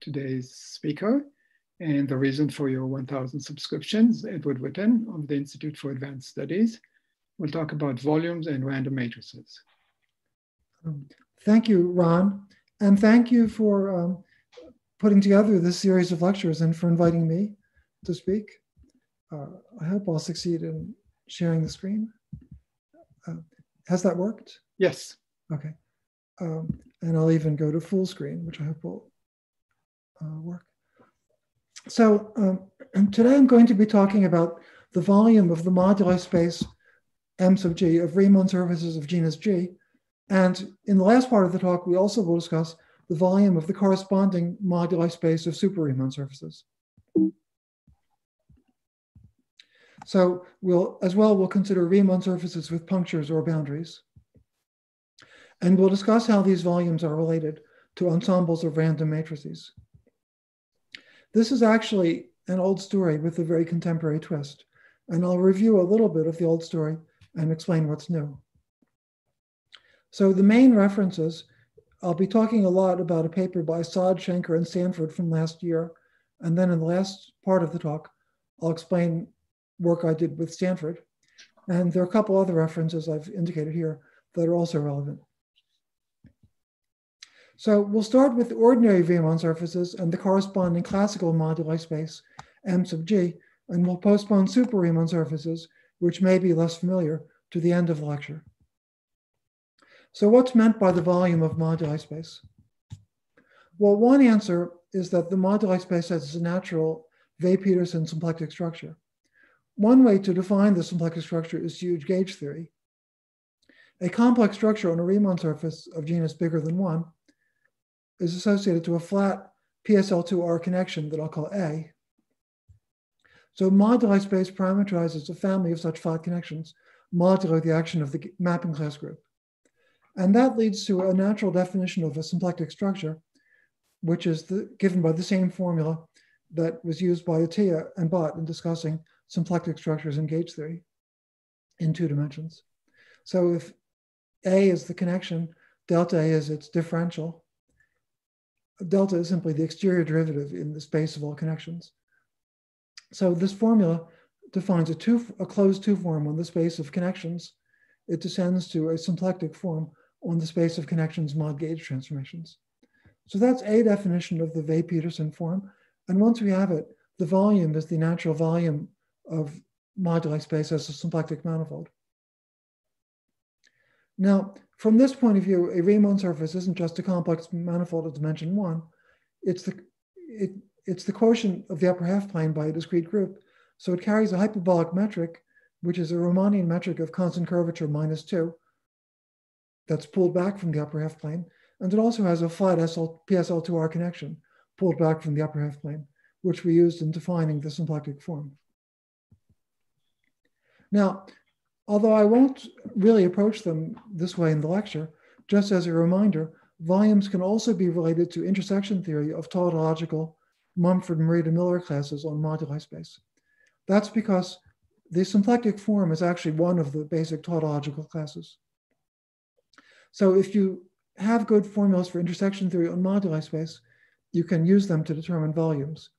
today's speaker and the reason for your 1,000 subscriptions, Edward Witten of the Institute for Advanced Studies. We'll talk about volumes and random matrices. Um, thank you, Ron. And thank you for um, putting together this series of lectures and for inviting me to speak. Uh, I hope I'll succeed in sharing the screen. Uh, has that worked? Yes. Okay. Um, and I'll even go to full screen, which I hope will work. So um, today I'm going to be talking about the volume of the moduli space M sub G of Riemann surfaces of genus G. And in the last part of the talk, we also will discuss the volume of the corresponding moduli space of super Riemann surfaces. So we'll, as well, we'll consider Riemann surfaces with punctures or boundaries. And we'll discuss how these volumes are related to ensembles of random matrices. This is actually an old story with a very contemporary twist. And I'll review a little bit of the old story and explain what's new. So the main references, I'll be talking a lot about a paper by Saad, Shenker, and Stanford from last year. And then in the last part of the talk, I'll explain work I did with Stanford. And there are a couple other references I've indicated here that are also relevant. So we'll start with the ordinary Riemann surfaces and the corresponding classical moduli space, M sub G, and we'll postpone super Riemann surfaces, which may be less familiar, to the end of the lecture. So what's meant by the volume of moduli space? Well, one answer is that the moduli space has a natural Weil-Petersson symplectic structure. One way to define the symplectic structure is use gauge theory. A complex structure on a Riemann surface of genus bigger than one is associated to a flat PSL2R connection that I'll call A. So moduli space parameterizes a family of such flat connections modulo the action of the mapping class group. And that leads to a natural definition of a symplectic structure, which is the, given by the same formula that was used by Atiyah and Bott in discussing symplectic structures in gauge theory in two dimensions. So if A is the connection, delta A is its differential, delta is simply the exterior derivative in the space of all connections. So this formula defines a, two, a closed two form on the space of connections. It descends to a symplectic form on the space of connections mod gauge transformations. So that's a definition of the Weil-Petersson form. And once we have it, the volume is the natural volume of moduli space as a symplectic manifold. Now, from this point of view, a Riemann surface isn't just a complex manifold of dimension one. It's the, it, it's the quotient of the upper half plane by a discrete group. So it carries a hyperbolic metric, which is a Riemannian metric of constant curvature minus two that's pulled back from the upper half plane. And it also has a flat SL, PSL2R connection pulled back from the upper half plane, which we used in defining the symplectic form. Now, Although I won't really approach them this way in the lecture, just as a reminder, volumes can also be related to intersection theory of tautological Mumford Morita Miller classes on moduli space. That's because the symplectic form is actually one of the basic tautological classes. So if you have good formulas for intersection theory on moduli space, you can use them to determine volumes.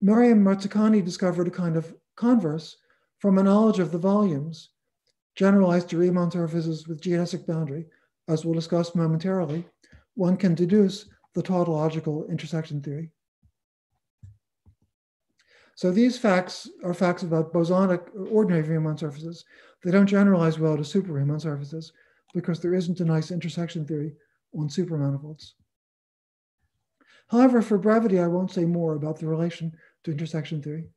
Maryam Mirzakhani discovered a kind of converse from a knowledge of the volumes generalized to Riemann surfaces with geodesic boundary, as we'll discuss momentarily, one can deduce the tautological intersection theory. So these facts are facts about bosonic ordinary Riemann surfaces. They don't generalize well to super Riemann surfaces because there isn't a nice intersection theory on supermanifolds. However, for brevity, I won't say more about the relation to intersection theory.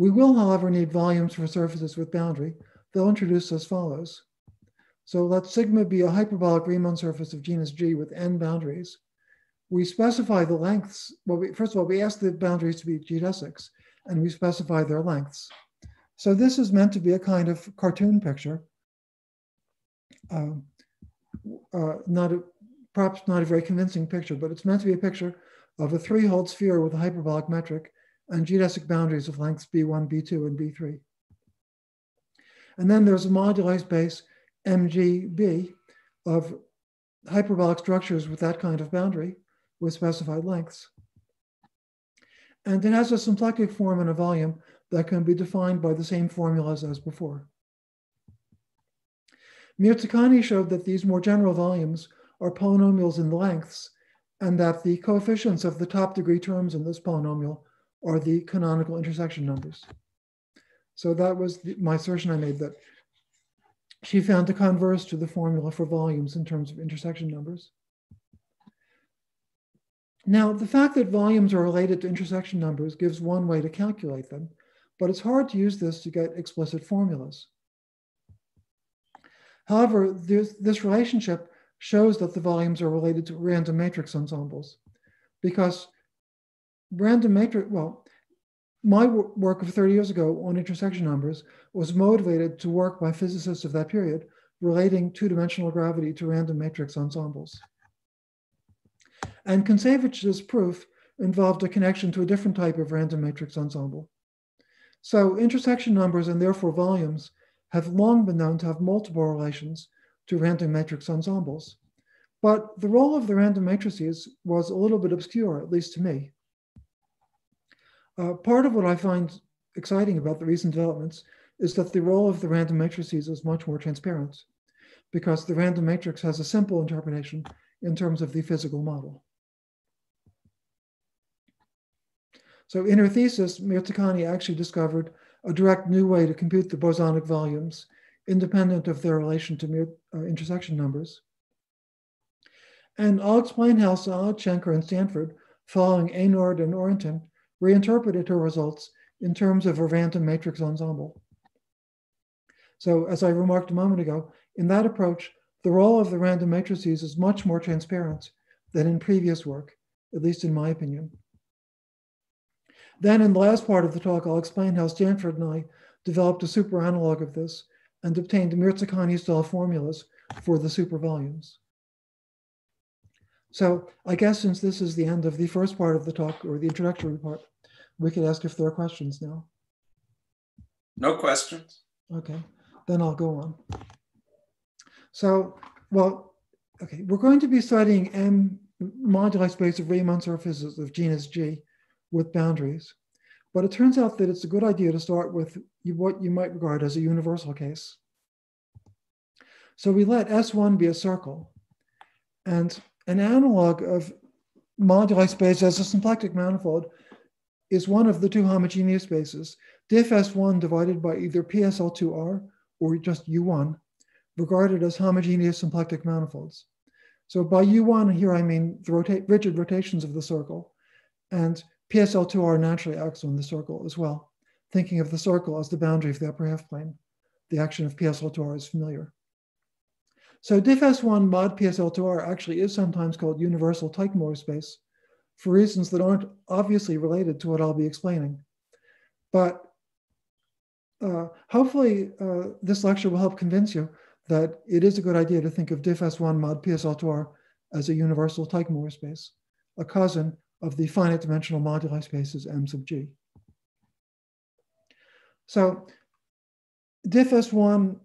We will, however, need volumes for surfaces with boundary. They'll introduce as follows. So let sigma be a hyperbolic Riemann surface of genus G with n boundaries. We specify the lengths. Well, we, first of all, we ask the boundaries to be geodesics, and we specify their lengths. So this is meant to be a kind of cartoon picture. Uh, uh, not a, perhaps not a very convincing picture, but it's meant to be a picture of a three-hole sphere with a hyperbolic metric and geodesic boundaries of lengths B1, B2, and B3. And then there's a moduli space MGB of hyperbolic structures with that kind of boundary. with specified lengths. And it has a symplectic form and a volume that can be defined by the same formulas as before. Mirzakhani showed that these more general volumes are polynomials in the lengths and that the coefficients of the top degree terms in this polynomial are the canonical intersection numbers. So that was the, my assertion I made that she found to converse to the formula for volumes in terms of intersection numbers. Now, the fact that volumes are related to intersection numbers gives one way to calculate them, but it's hard to use this to get explicit formulas. However, this relationship shows that the volumes are related to random matrix ensembles because random matrix, well, my work of 30 years ago on intersection numbers was motivated to work by physicists of that period relating two-dimensional gravity to random matrix ensembles. And Kontsevich's proof involved a connection to a different type of random matrix ensemble. So intersection numbers and therefore volumes have long been known to have multiple relations to random matrix ensembles. But the role of the random matrices was a little bit obscure, at least to me. Uh, part of what I find exciting about the recent developments is that the role of the random matrices is much more transparent because the random matrix has a simple interpretation in terms of the physical model. So in her thesis, Mirzakhani actually discovered a direct new way to compute the bosonic volumes independent of their relation to uh, intersection numbers. And I'll explain how Saad, Shenker, and Stanford, following Eynard and Orantin, reinterpreted her results in terms of a random matrix ensemble. So as I remarked a moment ago, in that approach, the role of the random matrices is much more transparent than in previous work, at least in my opinion. Then in the last part of the talk, I'll explain how Stanford and I developed a super analog of this and obtained Mirzakhani style formulas for the super volumes. So I guess since this is the end of the first part of the talk or the introductory part, we could ask if there are questions now. No questions. Okay, then I'll go on. So, well, okay, we're going to be studying M moduli space of Riemann surfaces of genus G with boundaries. But it turns out that it's a good idea to start with what you might regard as a universal case. So we let S1 be a circle. And an analog of moduli space as a symplectic manifold is one of the two homogeneous spaces, diff S1 divided by either PSL2R or just U1, regarded as homogeneous symplectic manifolds. So by U1 here, I mean the rota rigid rotations of the circle. And PSL2R naturally acts on the circle as well, thinking of the circle as the boundary of the upper half plane. The action of PSL2R is familiar. So diff S1 mod PSL2R actually is sometimes called universal Teichmüller space for reasons that aren't obviously related to what I'll be explaining. But uh, hopefully uh, this lecture will help convince you that it is a good idea to think of diff S1 mod PSL2R as a universal Teichmüller space, a cousin of the finite dimensional moduli spaces M sub G. So diff S1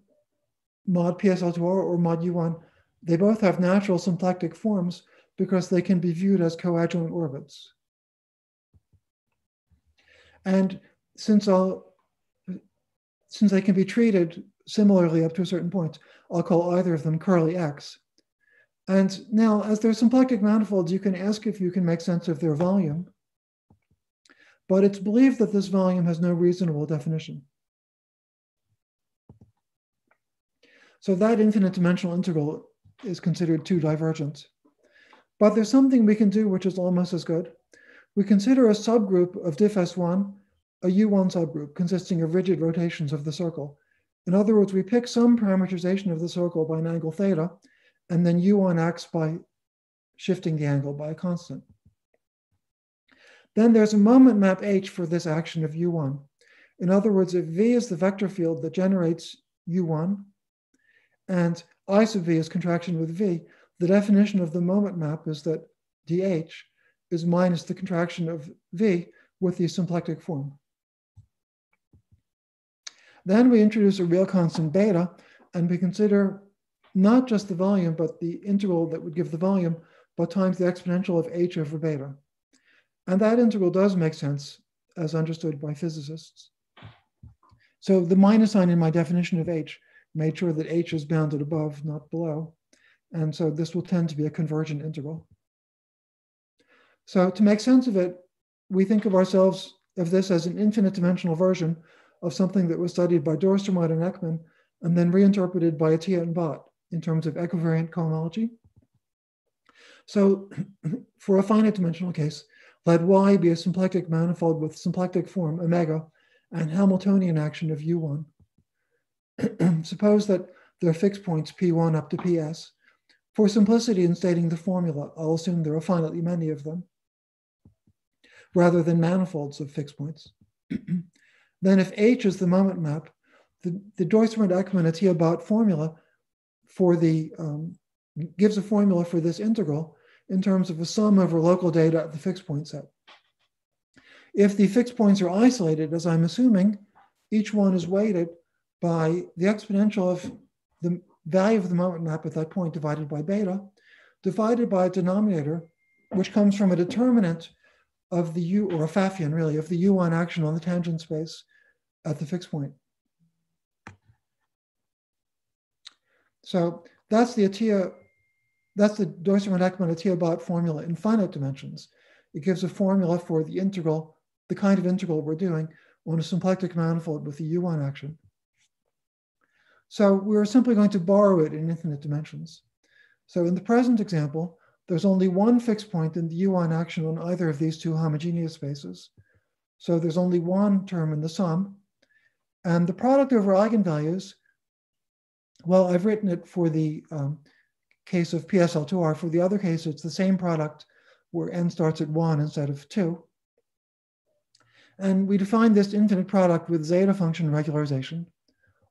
mod PSL2R or mod U1, they both have natural symplectic forms because they can be viewed as coadjoint orbits. And since I'll, since they can be treated similarly up to a certain point, I'll call either of them curly X. And now, as they're symplectic manifolds, you can ask if you can make sense of their volume. But it's believed that this volume has no reasonable definition. So that infinite dimensional integral is considered too divergent. But there's something we can do which is almost as good. We consider a subgroup of diff S1, a U1 subgroup consisting of rigid rotations of the circle. In other words, we pick some parameterization of the circle by an angle theta, and then u1 acts by shifting the angle by a constant. Then there's a moment map H for this action of u1. In other words, if V is the vector field that generates u1, and I sub V is contraction with V, the definition of the moment map is that dH is minus the contraction of V with the symplectic form. Then we introduce a real constant beta, and we consider not just the volume, but the integral that would give the volume but times the exponential of h over beta. And that integral does make sense as understood by physicists. So the minus sign in my definition of h made sure that h is bounded above, not below. And so this will tend to be a convergent integral. So to make sense of it, we think of ourselves of this as an infinite dimensional version of something that was studied by Duistermaat and Heckman and then reinterpreted by Atiyah and Bott in terms of equivariant cohomology. So for a finite dimensional case, let Y be a symplectic manifold with symplectic form omega and Hamiltonian action of U1. Suppose that there are fixed points P1 up to PS. For simplicity in stating the formula, I'll assume there are finitely many of them, rather than manifolds of fixed points. then if H is the moment map, the, the Duistermaat-Heckman Atiyah formula for the, um, gives a formula for this integral in terms of a sum over local data at the fixed point set. If the fixed points are isolated, as I'm assuming, each one is weighted by the exponential of the value of the moment map at that point divided by beta, divided by a denominator, which comes from a determinant of the U, or a Pfaffian really, of the U1 action on the tangent space at the fixed point. So that's the Atiyah, that's the Duistermaat-Heckman Atiyah-Bott formula in finite dimensions. It gives a formula for the integral, the kind of integral we're doing on a symplectic manifold with the U1 action. So we're simply going to borrow it in infinite dimensions. So in the present example, there's only one fixed point in the U1 action on either of these two homogeneous spaces. So there's only one term in the sum. And the product over eigenvalues, well, I've written it for the um, case of PSL2R. For the other case, it's the same product where n starts at one instead of two. And we define this infinite product with zeta function regularization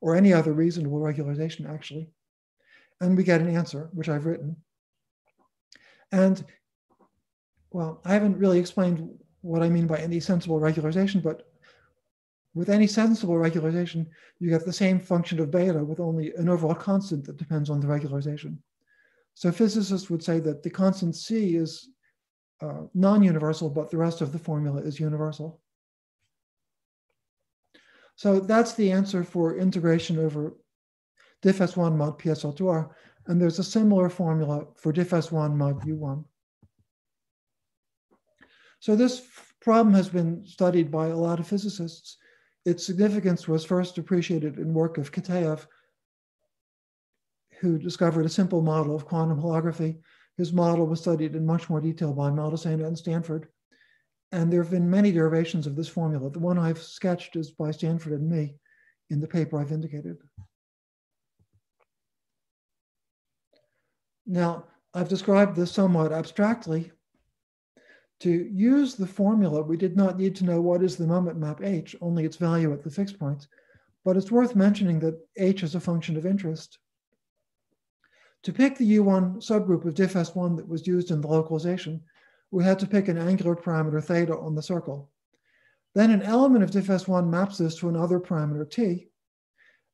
or any other reasonable regularization actually. And we get an answer, which I've written. And well, I haven't really explained what I mean by any sensible regularization, but with any sensible regularization, you get the same function of beta with only an overall constant that depends on the regularization. So physicists would say that the constant C is uh, non-universal, but the rest of the formula is universal. So that's the answer for integration over diff S1 mod PSL2R. And there's a similar formula for diff S1 mod U1. So this problem has been studied by a lot of physicists. Its significance was first appreciated in work of Kitaev, who discovered a simple model of quantum holography. His model was studied in much more detail by Maldacena and Stanford. And there have been many derivations of this formula. The one I've sketched is by Stanford and me in the paper I've indicated. Now, I've described this somewhat abstractly. To use the formula, we did not need to know what is the moment map H, only its value at the fixed points. But it's worth mentioning that H is a function of interest. To pick the U1 subgroup of diff S1 that was used in the localization, we had to pick an angular parameter theta on the circle. Then an element of diff S1 maps this to another parameter t,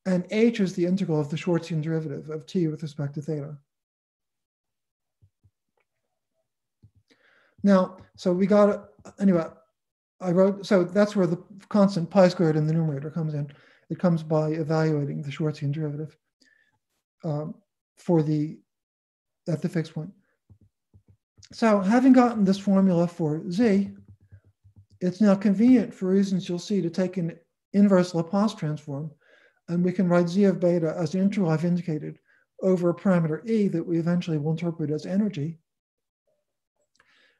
and h is the integral of the Schwarzian derivative of t with respect to theta. Now, so we got, anyway, I wrote, so that's where the constant pi squared in the numerator comes in. It comes by evaluating the Schwarzian derivative um, for the, at the fixed point. So having gotten this formula for z, it's now convenient for reasons you'll see to take an inverse Laplace transform, and we can write z of beta as the integral I've indicated over a parameter e that we eventually will interpret as energy.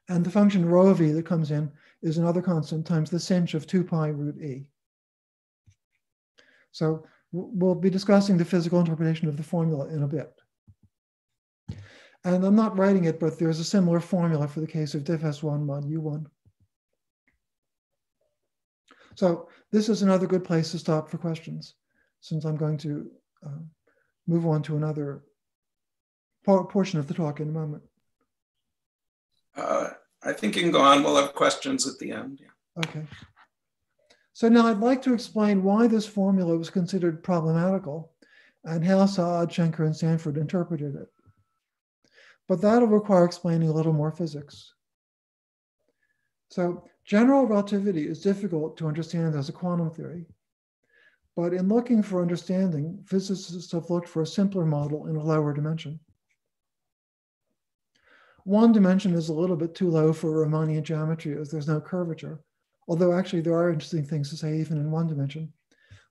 And the function rho of e that comes in is another constant times the sinh of 2 pi root e. So we'll be discussing the physical interpretation of the formula in a bit. And I'm not writing it, but there's a similar formula for the case of diff S1 mod U1. So this is another good place to stop for questions, since I'm going to uh, move on to another portion of the talk in a moment. Uh, I think you can go on. We'll have questions at the end. Yeah. Okay. So now I'd like to explain why this formula was considered problematical and how Saad, Shenker, and Stanford interpreted it. But that'll require explaining a little more physics. So general relativity is difficult to understand as a quantum theory. But in looking for understanding, physicists have looked for a simpler model in a lower dimension. One dimension is a little bit too low for Riemannian geometry as there's no curvature, although actually there are interesting things to say even in one dimension.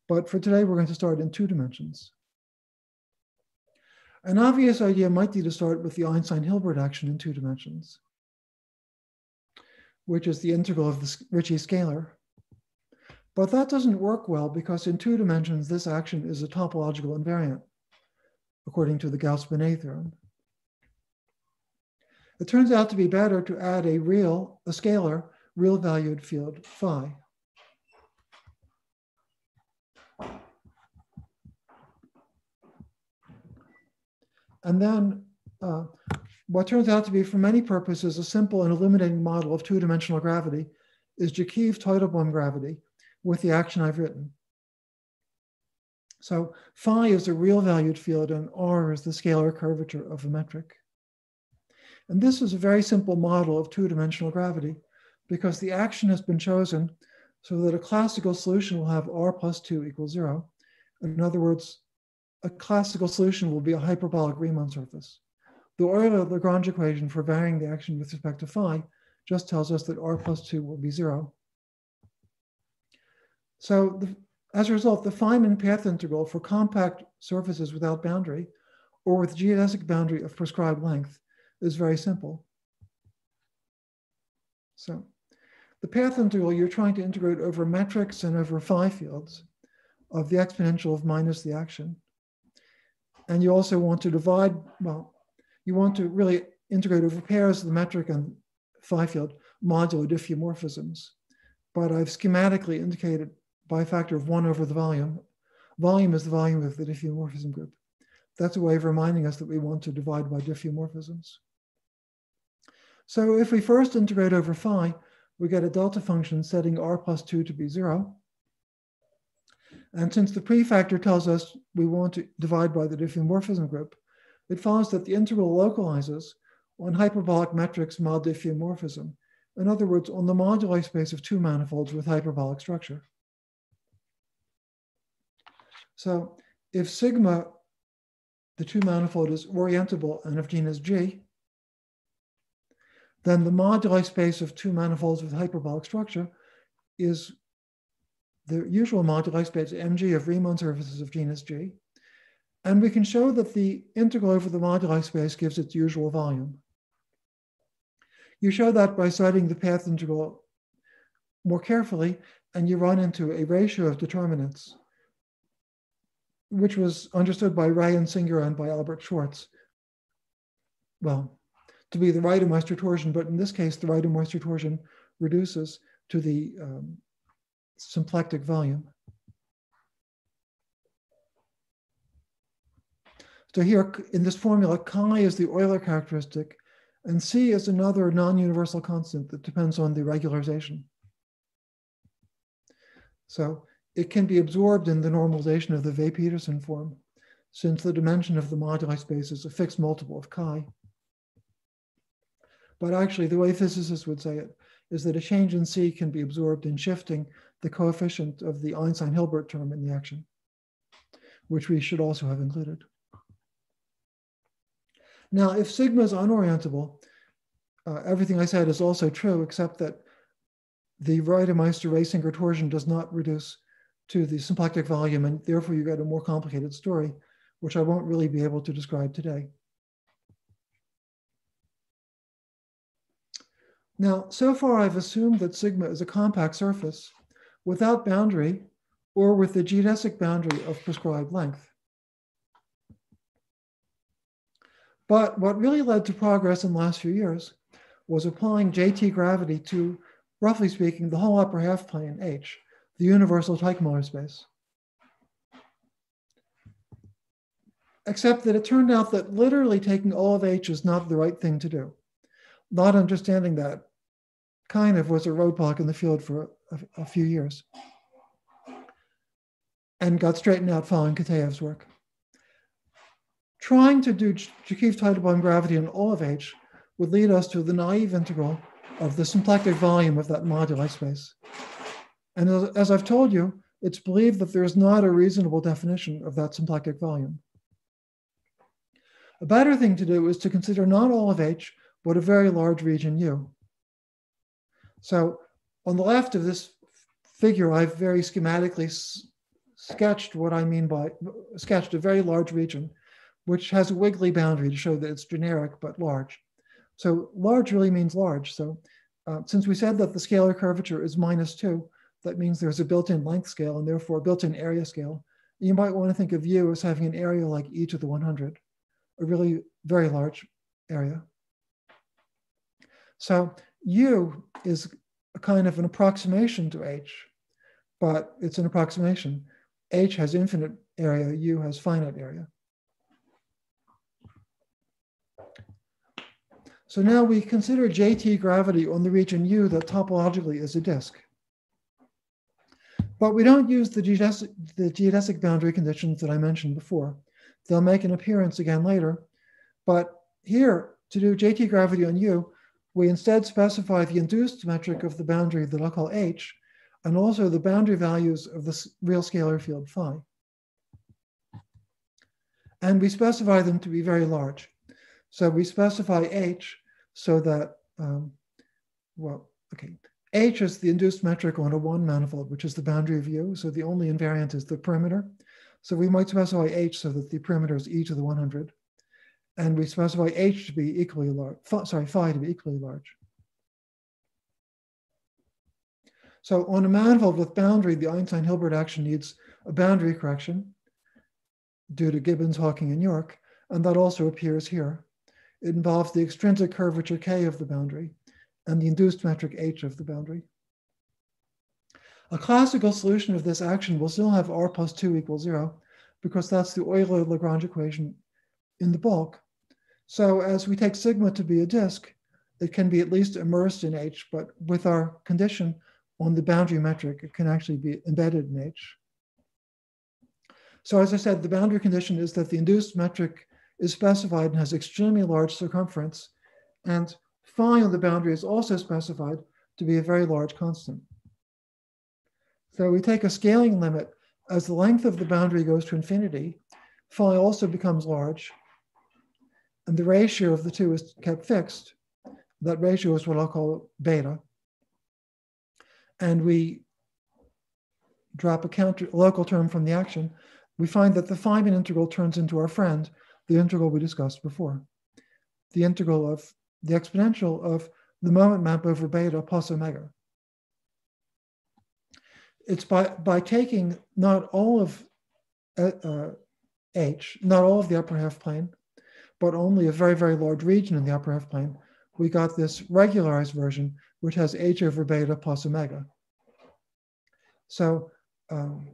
But for today, we're going to start in two dimensions. An obvious idea might be to start with the Einstein-Hilbert action in two dimensions, which is the integral of the Ricci scalar. But that doesn't work well because in two dimensions, this action is a topological invariant, according to the Gauss-Bonnet theorem. It turns out to be better to add a real, a scalar, real valued field phi. And then uh, what turns out to be, for many purposes, a simple and illuminating model of two-dimensional gravity is Jackiw-Teitelbaum gravity with the action I've written. So phi is a real valued field and r is the scalar curvature of a metric. And this is a very simple model of two-dimensional gravity because the action has been chosen so that a classical solution will have r plus 2 equals 0. In other words, a classical solution will be a hyperbolic Riemann surface. The Euler-Lagrange equation for varying the action with respect to phi just tells us that r plus 2 will be 0. So the, as a result, the Feynman path integral for compact surfaces without boundary or with geodesic boundary of prescribed length is very simple. So the path integral, you're trying to integrate over metrics and over phi fields of the exponential of minus the action. And you also want to divide, well, you want to really integrate over pairs of the metric and phi field modulo diffeomorphisms. But I've schematically indicated by a factor of one over the volume. Volume is the volume of the diffeomorphism group. That's a way of reminding us that we want to divide by diffeomorphisms. So if we first integrate over phi, we get a delta function setting r plus 2 to be 0. And since the prefactor tells us we want to divide by the diffeomorphism group, it follows that the integral localizes on hyperbolic metrics mod diffeomorphism. In other words, on the moduli space of two manifolds with hyperbolic structure. So if sigma, the two manifold is orientable and if genus G, then the moduli space of two manifolds with hyperbolic structure is the usual moduli space Mg of Riemann surfaces of genus G. And we can show that the integral over the moduli space gives its usual volume. You show that by citing the path integral more carefully, and you run into a ratio of determinants which was understood by Ray and Singer and by Albert Schwarz. Well, to be the Reidemeister torsion, but in this case, the Reidemeister torsion reduces to the um, symplectic volume. So here in this formula, chi is the Euler characteristic, and C is another non-universal constant that depends on the regularization. So it can be absorbed in the normalization of the Weil-Petersson form, since the dimension of the moduli space is a fixed multiple of chi. But actually, the way physicists would say it is that a change in C can be absorbed in shifting the coefficient of the Einstein-Hilbert term in the action, which we should also have included. Now, if sigma is unorientable, uh, everything I said is also true, except that the Reidemeister-Ray-Singer torsion does not reduce to the symplectic volume, and therefore you get a more complicated story, which I won't really be able to describe today. Now, so far I've assumed that sigma is a compact surface without boundary or with the geodesic boundary of prescribed length. But what really led to progress in the last few years was applying JT gravity to, roughly speaking, the whole upper half plane H, the universal Teichmuller space. Except that it turned out that literally taking all of H is not the right thing to do. Not understanding that kind of was a roadblock in the field for a, a few years and got straightened out following Kitaev's work. trying to do Jackiw-Teitelbaum gravity on all of H would lead us to the naive integral of the symplectic volume of that moduli space. And as, as I've told you, it's believed that there is not a reasonable definition of that symplectic volume. A better thing to do is to consider not all of H, but a very large region U. So on the left of this figure, I've very schematically sketched what I mean by, sketched a very large region, which has a wiggly boundary to show that it's generic but large. So large really means large. So uh, since we said that the scalar curvature is minus two, that means there's a built-in length scale and therefore built-in area scale. You might want to think of U as having an area like e to the 100, a really very large area. So U is a kind of an approximation to H, but it's an approximation. H has infinite area, U has finite area. So now we consider JT gravity on the region U that topologically is a disk. But we don't use the geodesic, the geodesic boundary conditions that I mentioned before. They'll make an appearance again later. But here, to do JT gravity on U, we instead specify the induced metric of the boundary that I'll call H, and also the boundary values of the real scalar field phi. And we specify them to be very large. So we specify H so that, um, well, okay, H is the induced metric on a one manifold, which is the boundary of U. So the only invariant is the perimeter. So we might specify H so that the perimeter is e to the 100. And we specify H to be equally large, sorry, phi to be equally large. So on a manifold with boundary, the Einstein-Hilbert action needs a boundary correction due to Gibbons, Hawking, and York. And that also appears here. It involves the extrinsic curvature K of the boundary and the induced metric H of the boundary. A classical solution of this action will still have R plus 2 equals 0 because that's the Euler-Lagrange equation in the bulk. So as we take sigma to be a disk, it can be at least immersed in H, but with our condition on the boundary metric, it can actually be embedded in H. So as I said, the boundary condition is that the induced metric is specified and has extremely large circumference, and phi on the boundary is also specified to be a very large constant. So we take a scaling limit as the length of the boundary goes to infinity, phi also becomes large, and the ratio of the two is kept fixed. That ratio is what I'll call beta. And we drop a counter local term from the action, we find that the Feynman integral turns into our friend, the integral we discussed before, the integral of the exponential of the moment map over beta plus omega. It's by, by taking not all of uh, uh, H, not all of the upper half plane, but only a very, very large region in the upper half plane, we got this regularized version, which has H over beta plus omega. So um,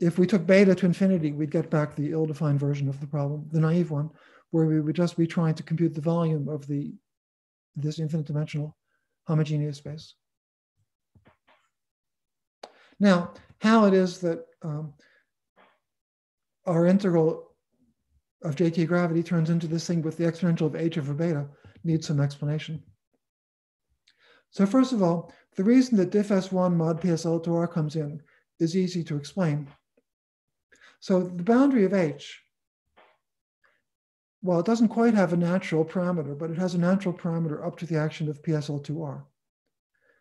if we took beta to infinity, we'd get back the ill-defined version of the problem, the naive one, where we would just be trying to compute the volume of the this infinite dimensional homogeneous space. Now, how it is that um, our integral of JT gravity turns into this thing with the exponential of h over beta needs some explanation. So first of all, the reason that diff S1 mod PSL to R comes in is easy to explain. So the boundary of H, well, it doesn't quite have a natural parameter, but it has a natural parameter up to the action of PSL2R.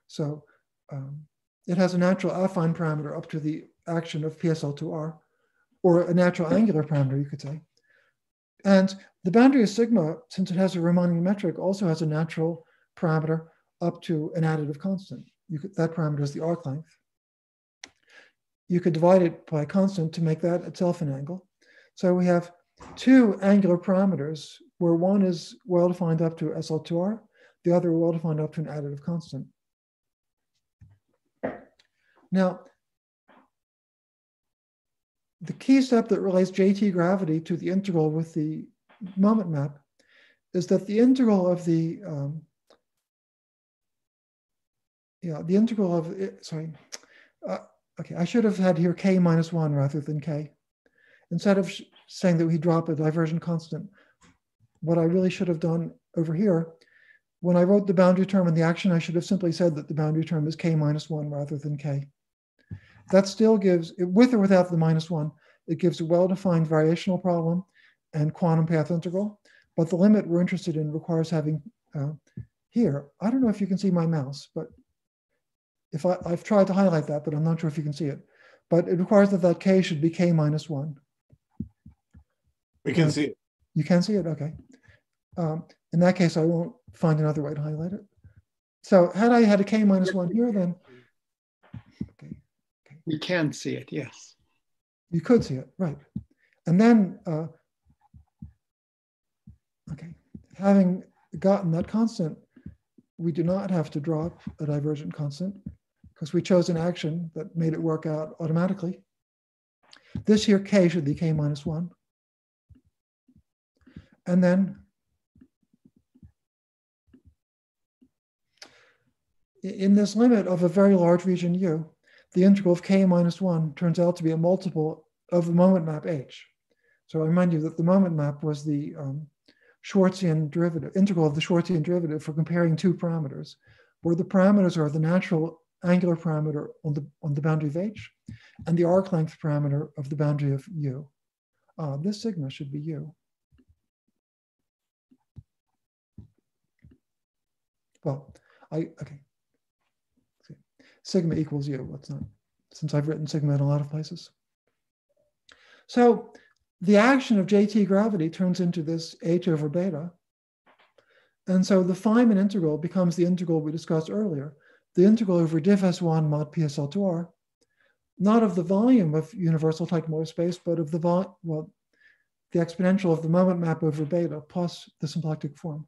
So um, it has a natural affine parameter up to the action of PSL2R, or a natural angular parameter, you could say. And the boundary of sigma, since it has a Riemannian metric, also has a natural parameter up to an additive constant. You could, that parameter is the arc length you could divide it by a constant to make that itself an angle. So we have two angular parameters where one is well-defined up to SL2R, the other well-defined up to an additive constant. Now, the key step that relates JT gravity to the integral with the moment map is that the integral of the, um, yeah, the integral of, sorry, uh, Okay, I should have had here k minus 1 rather than k. Instead of saying that we drop a divergent constant. What I really should have done over here, when I wrote the boundary term in the action, I should have simply said that the boundary term is k minus one rather than k. That still gives, it with or without the minus one, it gives a well-defined variational problem and quantum path integral. But the limit we're interested in requires having uh, here. I don't know if you can see my mouse, but if I, I've tried to highlight that, but I'm not sure if you can see it. But it requires that that k should be k minus one. We can see it. You can see it, okay. Um, in that case, I won't find another way to highlight it. So had I had a k minus one here, then. We can see it. Yes, you could see it, right? And then, uh, okay, having gotten that constant, we do not have to drop a divergent constant because we chose an action that made it work out automatically. This here k should be k minus one. And then in this limit of a very large region U, the integral of k minus 1 turns out to be a multiple of the moment map h. So I remind you that the moment map was the um, derivative, integral of the Schwarzian derivative for comparing two parameters, where the parameters are the natural angular parameter on the, on the boundary of h and the arc length parameter of the boundary of u. Uh, this sigma should be u. Well, I, okay. Sigma equals u, let's not, since I've written sigma in a lot of places. So the action of JT gravity turns into this h over beta. And so the Feynman integral becomes the integral we discussed earlier, the integral over diff S1 mod PSL2R, not of the volume of universal motor space, but of the, well, the exponential of the moment map over beta plus the symplectic form.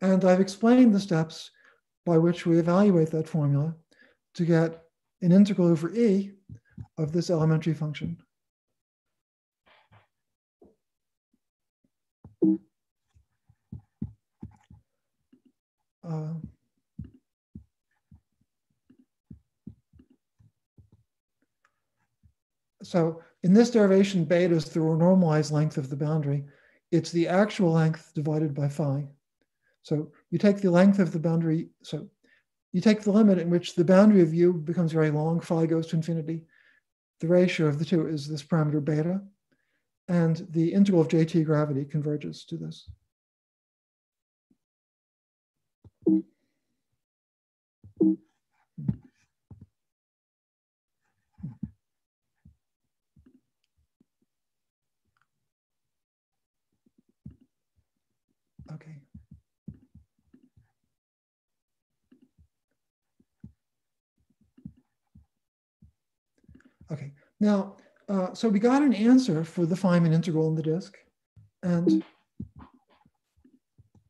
And I've explained the steps by which we evaluate that formula to get an integral over E of this elementary function. Uh, so in this derivation, beta is the normalized length of the boundary. It's the actual length divided by phi. So you take the length of the boundary, so you take the limit in which the boundary of u becomes very long, phi goes to infinity. The ratio of the two is this parameter beta, and the integral of jt gravity converges to this. Okay. Okay, now, uh, so we got an answer for the Feynman integral in the disk. And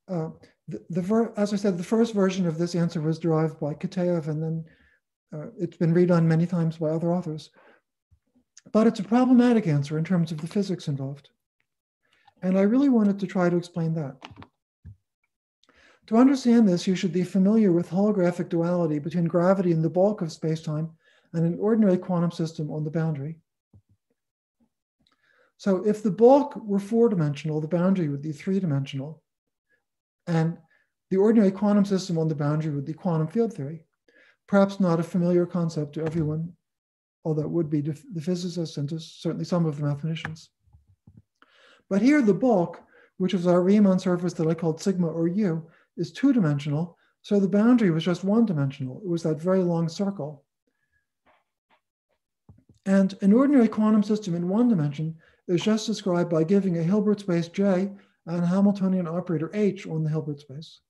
uh, the, the as I said, the first version of this answer was derived by Kitaev, and then uh, it's been redone many times by other authors. But it's a problematic answer in terms of the physics involved. And I really wanted to try to explain that. To understand this, you should be familiar with holographic duality between gravity and the bulk of spacetime and an ordinary quantum system on the boundary. So if the bulk were four-dimensional, the boundary would be three-dimensional. And the ordinary quantum system on the boundary would be quantum field theory. Perhaps not a familiar concept to everyone, although it would be to the physicists and to certainly some of the mathematicians. But here the bulk, which is our Riemann surface that I called sigma or u, is two-dimensional. So the boundary was just one-dimensional. It was that very long circle. And an ordinary quantum system in one dimension is just described by giving a Hilbert space J and a Hamiltonian operator H on the Hilbert space.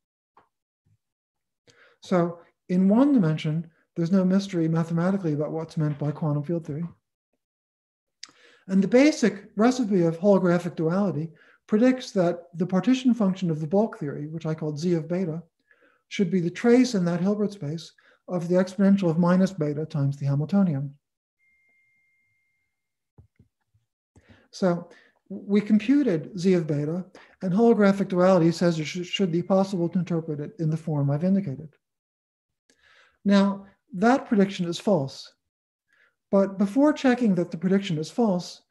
So in one dimension, there's no mystery mathematically about what's meant by quantum field theory. And the basic recipe of holographic duality predicts that the partition function of the bulk theory, which I called Z of beta, should be the trace in that Hilbert space of the exponential of minus beta times the Hamiltonian. So we computed Z of beta, and holographic duality says it should be possible to interpret it in the form I've indicated. Now, that prediction is false. But before checking that the prediction is false,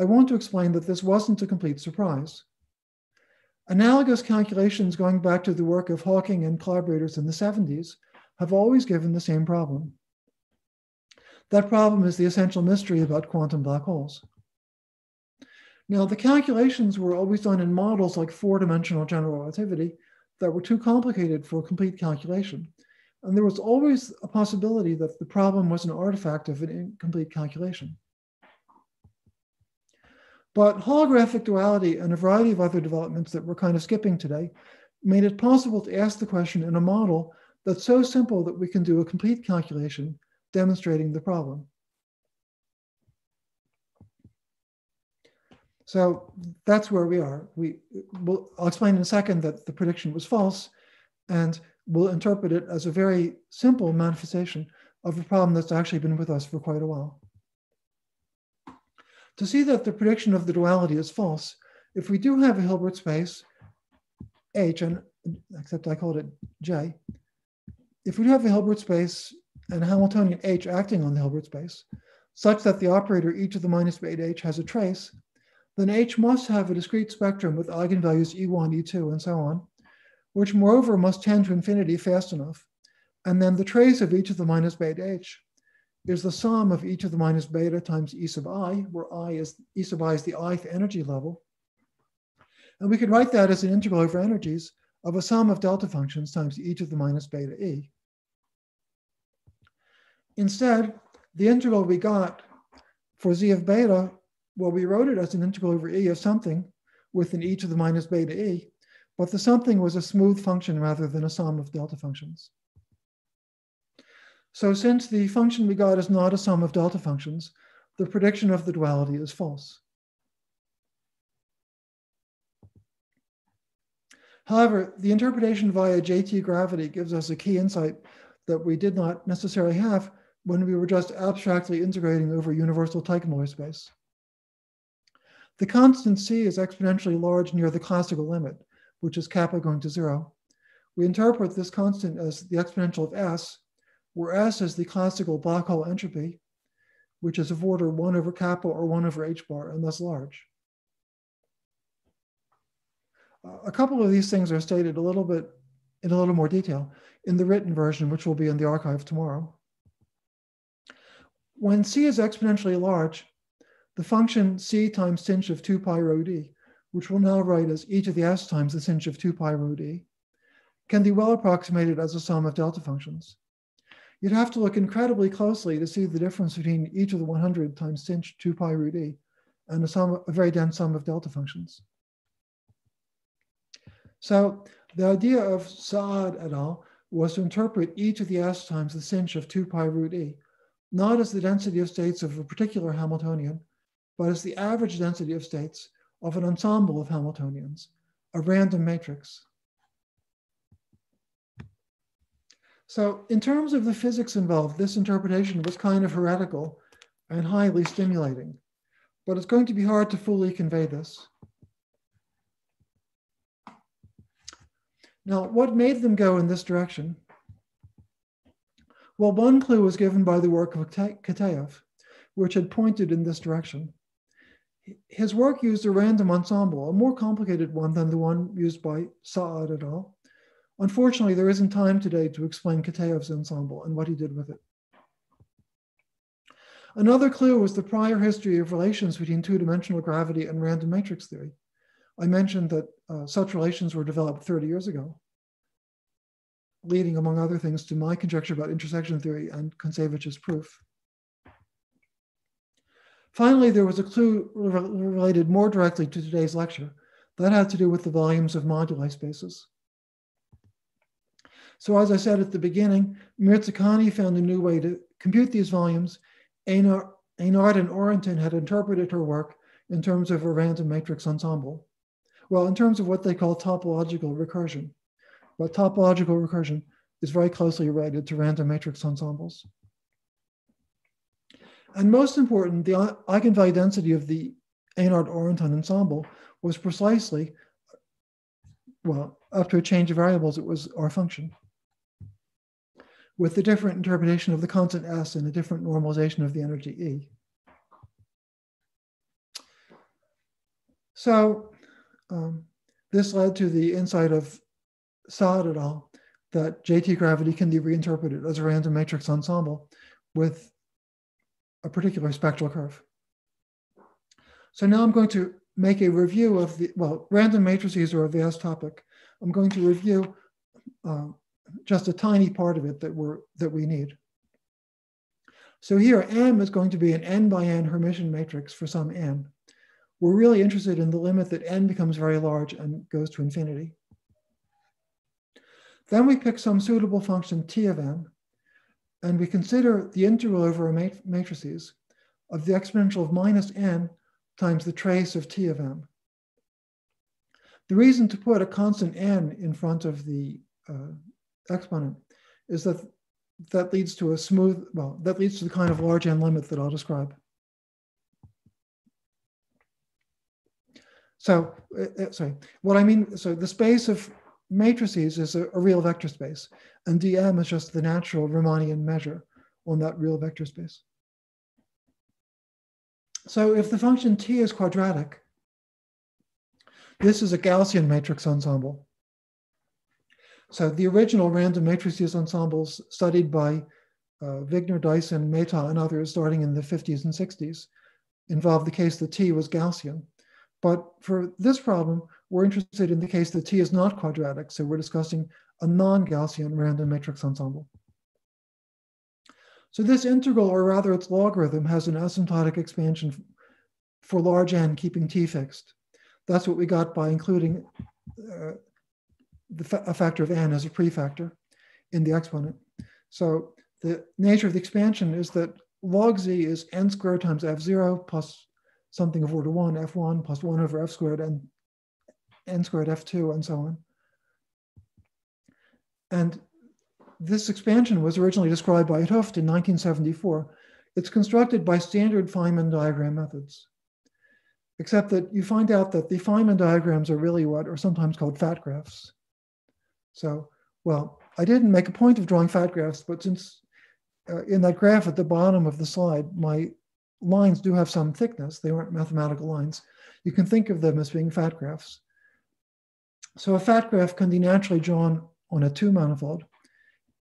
I want to explain that this wasn't a complete surprise. Analogous calculations going back to the work of Hawking and collaborators in the 70s have always given the same problem. That problem is the essential mystery about quantum black holes. Now, the calculations were always done in models like four dimensional general relativity that were too complicated for complete calculation. And there was always a possibility that the problem was an artifact of an incomplete calculation. But holographic duality and a variety of other developments that we're kind of skipping today made it possible to ask the question in a model that's so simple that we can do a complete calculation demonstrating the problem. So that's where we are. We, will I'll explain in a second that the prediction was false, and we'll interpret it as a very simple manifestation of a problem that's actually been with us for quite a while. To see that the prediction of the duality is false, if we do have a Hilbert space, H, and except I called it J, if we do have a Hilbert space and Hamiltonian H acting on the Hilbert space, such that the operator e to the minus beta h has a trace, then H must have a discrete spectrum with eigenvalues E1, E2, and so on, which moreover must tend to infinity fast enough. And then the trace of e to the minus beta h is the sum of e to the minus beta times e sub i, where i is e sub i is the ith energy level. And we could write that as an integral over energies of a sum of delta functions times e to the minus beta e. Instead, the integral we got for z of beta, well, we wrote it as an integral over e of something with an e to the minus beta e, but the something was a smooth function rather than a sum of delta functions. So since the function we got is not a sum of delta functions, the prediction of the duality is false. However, the interpretation via JT gravity gives us a key insight that we did not necessarily have when we were just abstractly integrating over universal Teichmuller space. The constant c is exponentially large near the classical limit, which is kappa going to zero. We interpret this constant as the exponential of s, where S is the classical black hole entropy, which is of order 1 over kappa or 1 over h bar, and thus large. A couple of these things are stated a little bit in a little more detail in the written version, which will be in the archive tomorrow. When c is exponentially large, the function c times sinh of 2 pi rho d, which we'll now write as e to the s times the sinh of 2 pi rho d, can be well approximated as a sum of delta functions. You'd have to look incredibly closely to see the difference between e to the 100 times sinh 2 pi root e and a, sum, a very dense sum of delta functions. So the idea of Saad et al. was to interpret e to the s times the sinh of 2 pi root e, not as the density of states of a particular Hamiltonian, but as the average density of states of an ensemble of Hamiltonians, a random matrix. So in terms of the physics involved, this interpretation was kind of heretical and highly stimulating, but it's going to be hard to fully convey this. Now, what made them go in this direction? Well, one clue was given by the work of Kitaev, which had pointed in this direction. His work used a random ensemble, a more complicated one than the one used by Saad et al. Unfortunately, there isn't time today to explain Kitaev's ensemble and what he did with it. Another clue was the prior history of relations between two-dimensional gravity and random matrix theory. I mentioned that uh, such relations were developed 30 years ago, leading, among other things, to my conjecture about intersection theory and Kontsevich's proof. Finally, there was a clue related more directly to today's lecture. That had to do with the volumes of moduli spaces. So as I said at the beginning, Mirzakhani found a new way to compute these volumes. Eynard and Orantin had interpreted her work in terms of a random matrix ensemble. Well, in terms of what they call topological recursion. But topological recursion is very closely related to random matrix ensembles. And most important, the eigenvalue density of the Eynard-Orantin ensemble was precisely, well, after a change of variables, it was our function with a different interpretation of the constant S and a different normalization of the energy E. So um, this led to the insight of Saad et al. that JT gravity can be reinterpreted as a random matrix ensemble with a particular spectral curve. So now I'm going to make a review of the, well, random matrices are a vast topic. I'm going to review uh, just a tiny part of it that, we're, that we need. So here, M is going to be an n by n Hermitian matrix for some n. We're really interested in the limit that n becomes very large and goes to infinity. Then we pick some suitable function t of m, and we consider the integral over a mat matrices of the exponential of minus n times the trace of t of m. The reason to put a constant n in front of the uh, exponent is that that leads to a smooth, well, that leads to the kind of large n limit that I'll describe. So, uh, uh sorry, what I mean, so the space of matrices is a, a, real vector space, and dm is just the natural Riemannian measure on that real vector space. So if the function t is quadratic, this is a Gaussian matrix ensemble. So the original random matrices ensembles studied by uh, Wigner, Dyson, Mehta, and others starting in the 50s and 60s involved the case that T was Gaussian. But for this problem, we're interested in the case that T is not quadratic. So we're discussing a non-Gaussian random matrix ensemble. So this integral, or rather its logarithm, has an asymptotic expansion for large n, keeping T fixed. That's what we got by including uh, the, a factor of n as a prefactor in the exponent. So the nature of the expansion is that log z is n squared times f0 plus something of order 1, f1 plus 1 over f squared and n squared f2 and so on. And this expansion was originally described by Hooft in 1974. It's constructed by standard Feynman diagram methods, except that you find out that the Feynman diagrams are really what are sometimes called fat graphs. So, well, I didn't make a point of drawing fat graphs, but since uh, in that graph at the bottom of the slide, my lines do have some thickness, they aren't mathematical lines, you can think of them as being fat graphs. So a fat graph can be naturally drawn on a two manifold.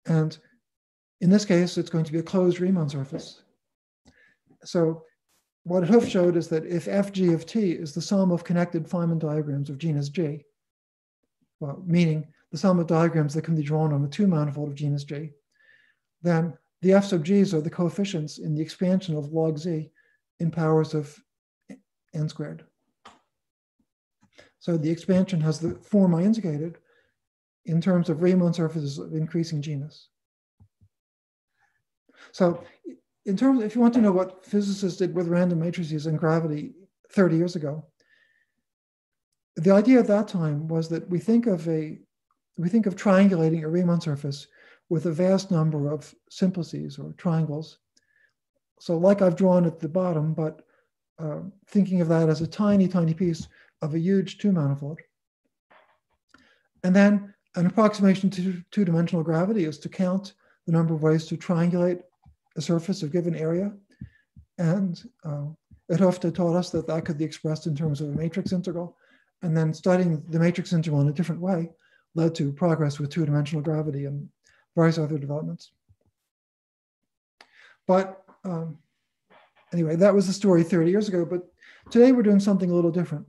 And in this case, it's going to be a closed Riemann surface. So what Hooft showed is that if fg of t is the sum of connected Feynman diagrams of genus G, well, meaning the sum of diagrams that can be drawn on a two manifold of genus G, then the f sub g's are the coefficients in the expansion of log z in powers of n squared. So the expansion has the form I indicated in terms of Riemann surfaces of increasing genus. So in terms, if you want to know what physicists did with random matrices and gravity 30 years ago, the idea at that time was that we think of a we think of triangulating a Riemann surface with a vast number of simplices or triangles. So like I've drawn at the bottom, but uh, thinking of that as a tiny, tiny piece of a huge two manifold. And then an approximation to two-dimensional gravity is to count the number of ways to triangulate a surface of given area. And uh, Hooft taught us that that could be expressed in terms of a matrix integral. And then studying the matrix integral in a different way led to progress with two-dimensional gravity and various other developments. But um, anyway, that was the story 30 years ago. But today we're doing something a little different.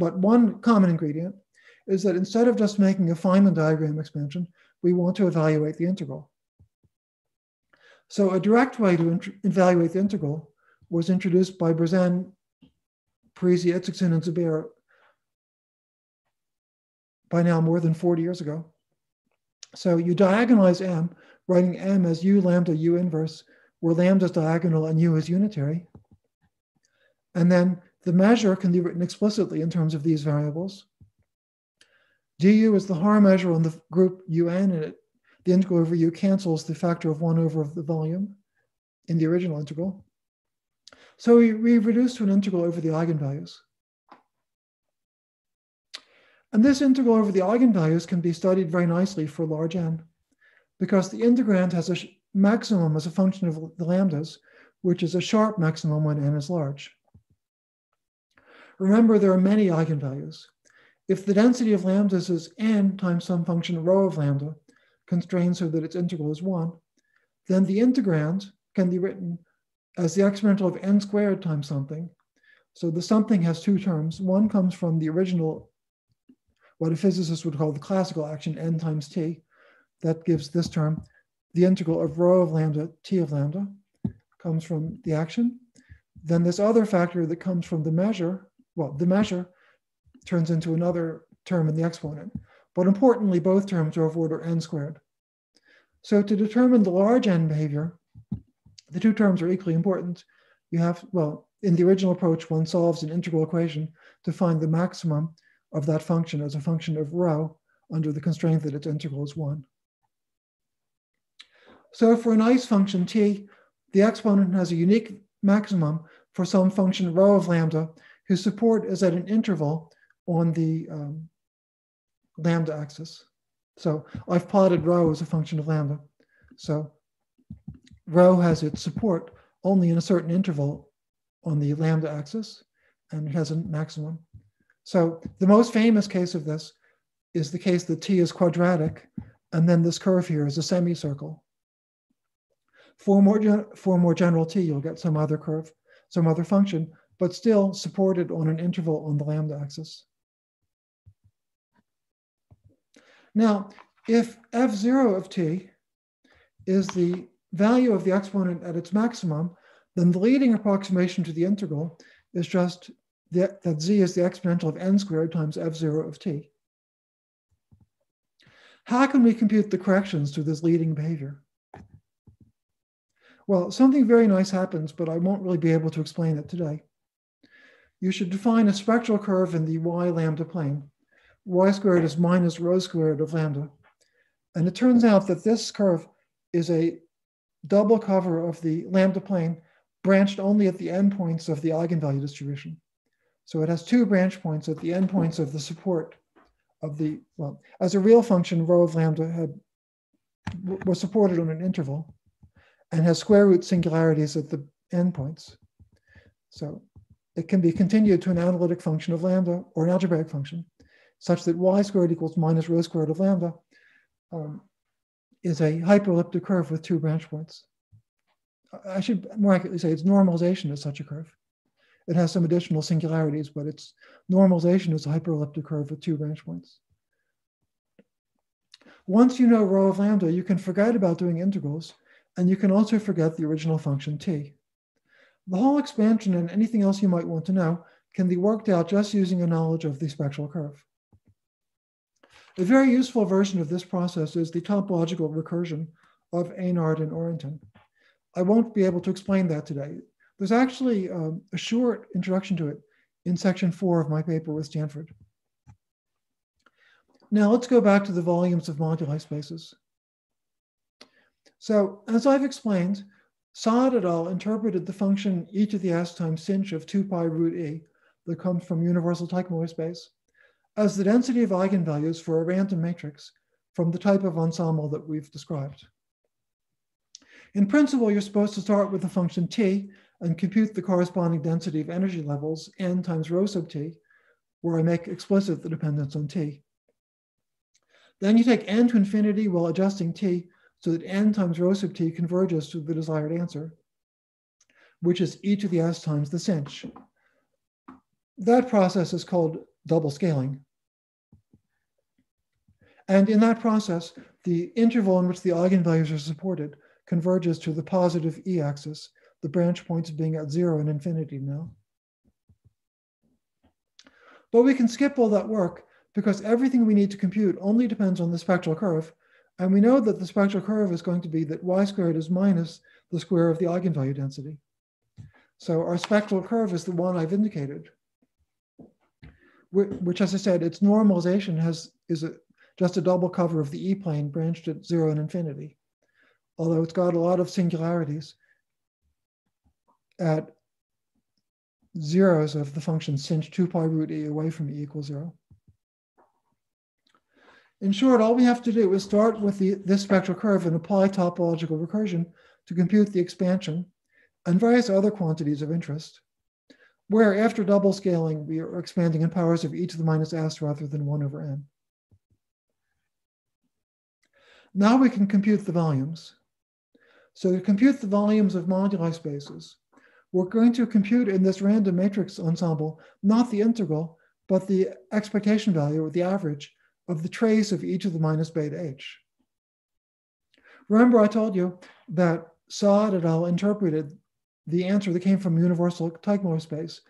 But one common ingredient is that instead of just making a Feynman diagram expansion, we want to evaluate the integral. So a direct way to evaluate the integral was introduced by Brezin, Parisi, Itzykson, and Zuber by now more than 40 years ago. So you diagonalize M, writing M as U lambda U inverse, where lambda is diagonal and U is unitary. And then the measure can be written explicitly in terms of these variables. du is the Haar measure on the group un, and it, the integral over u cancels the factor of 1 over of the volume in the original integral. So we, we reduce to an integral over the eigenvalues. And this integral over the eigenvalues can be studied very nicely for large n, because the integrand has a maximum as a function of the lambdas, which is a sharp maximum when n is large. Remember, there are many eigenvalues. If the density of lambdas is n times some function rho of lambda, constrained so that its integral is one, then the integrand can be written as the exponential of n squared times something. So the something has two terms. One comes from the original, what a physicist would call the classical action, n times t. That gives this term. The integral of rho of lambda, t of lambda, comes from the action. Then this other factor that comes from the measure, well, the measure turns into another term in the exponent. But importantly, both terms are of order n squared. So to determine the large n behavior, the two terms are equally important. You have, well, in the original approach, one solves an integral equation to find the maximum of that function as a function of rho under the constraint that its integral is one. So for a nice function t, the exponent has a unique maximum for some function rho of lambda whose support is at an interval on the um, lambda axis. So I've plotted rho as a function of lambda. So rho has its support only in a certain interval on the lambda axis, and it has a maximum. So the most famous case of this is the case that t is quadratic, and then this curve here is a semicircle. For more, for more general t, you'll get some other curve, some other function, but still supported on an interval on the lambda axis. Now, if f0 of t is the value of the exponent at its maximum, then the leading approximation to the integral is just the, that z is the exponential of n squared times f0 of t. How can we compute the corrections to this leading behavior? Well, something very nice happens, but I won't really be able to explain it today. You should define a spectral curve in the y lambda plane. y squared is minus rho squared of lambda. And it turns out that this curve is a double cover of the lambda plane branched only at the endpoints of the eigenvalue distribution. So it has two branch points at the endpoints of the support of the, well, as a real function, rho of lambda had was supported on an interval and has square root singularities at the endpoints. So it can be continued to an analytic function of lambda or an algebraic function such that y squared equals minus rho squared of lambda um, is a hyperelliptic curve with two branch points. I should more accurately say its normalization is such a curve. It has some additional singularities, but its normalization is a hyperelliptic curve with two branch points. Once you know rho of lambda, you can forget about doing integrals, and you can also forget the original function t. The whole expansion and anything else you might want to know can be worked out just using a knowledge of the spectral curve. A very useful version of this process is the topological recursion of Eynard and Orantin. I won't be able to explain that today. There's actually um, a short introduction to it in section four of my paper with Stanford. Now let's go back to the volumes of moduli spaces. So as I've explained, Saad et al. interpreted the function e to the s times sinh of 2 pi root e that comes from universal Teichmuller space as the density of eigenvalues for a random matrix from the type of ensemble that we've described. In principle, you're supposed to start with the function t and compute the corresponding density of energy levels n times rho sub t, where I make explicit the dependence on t. Then you take n to infinity while adjusting t so that n times rho sub t converges to the desired answer, which is e to the s times the sinh. That process is called double scaling. And in that process, the interval in which the eigenvalues are supported converges to the positive e-axis, the branch points being at zero and infinity now. But we can skip all that work because everything we need to compute only depends on the spectral curve. And we know that the spectral curve is going to be that y squared is minus the square of the eigenvalue density. So our spectral curve is the one I've indicated which, as I said, its normalization has is a, just a double cover of the E-plane branched at zero and infinity, although it's got a lot of singularities at zeros of the function sinh 2 pi root e away from e equals zero. In short, all we have to do is start with the, this spectral curve and apply topological recursion to compute the expansion and various other quantities of interest. where after double scaling, we are expanding in powers of e to the minus s rather than 1 over n. Now we can compute the volumes. So to compute the volumes of moduli spaces, we're going to compute in this random matrix ensemble, not the integral, but the expectation value or the average of the trace of each of the minus beta h. Remember I told you that Saad et al. interpreted the answer that came from universal Teichmuller space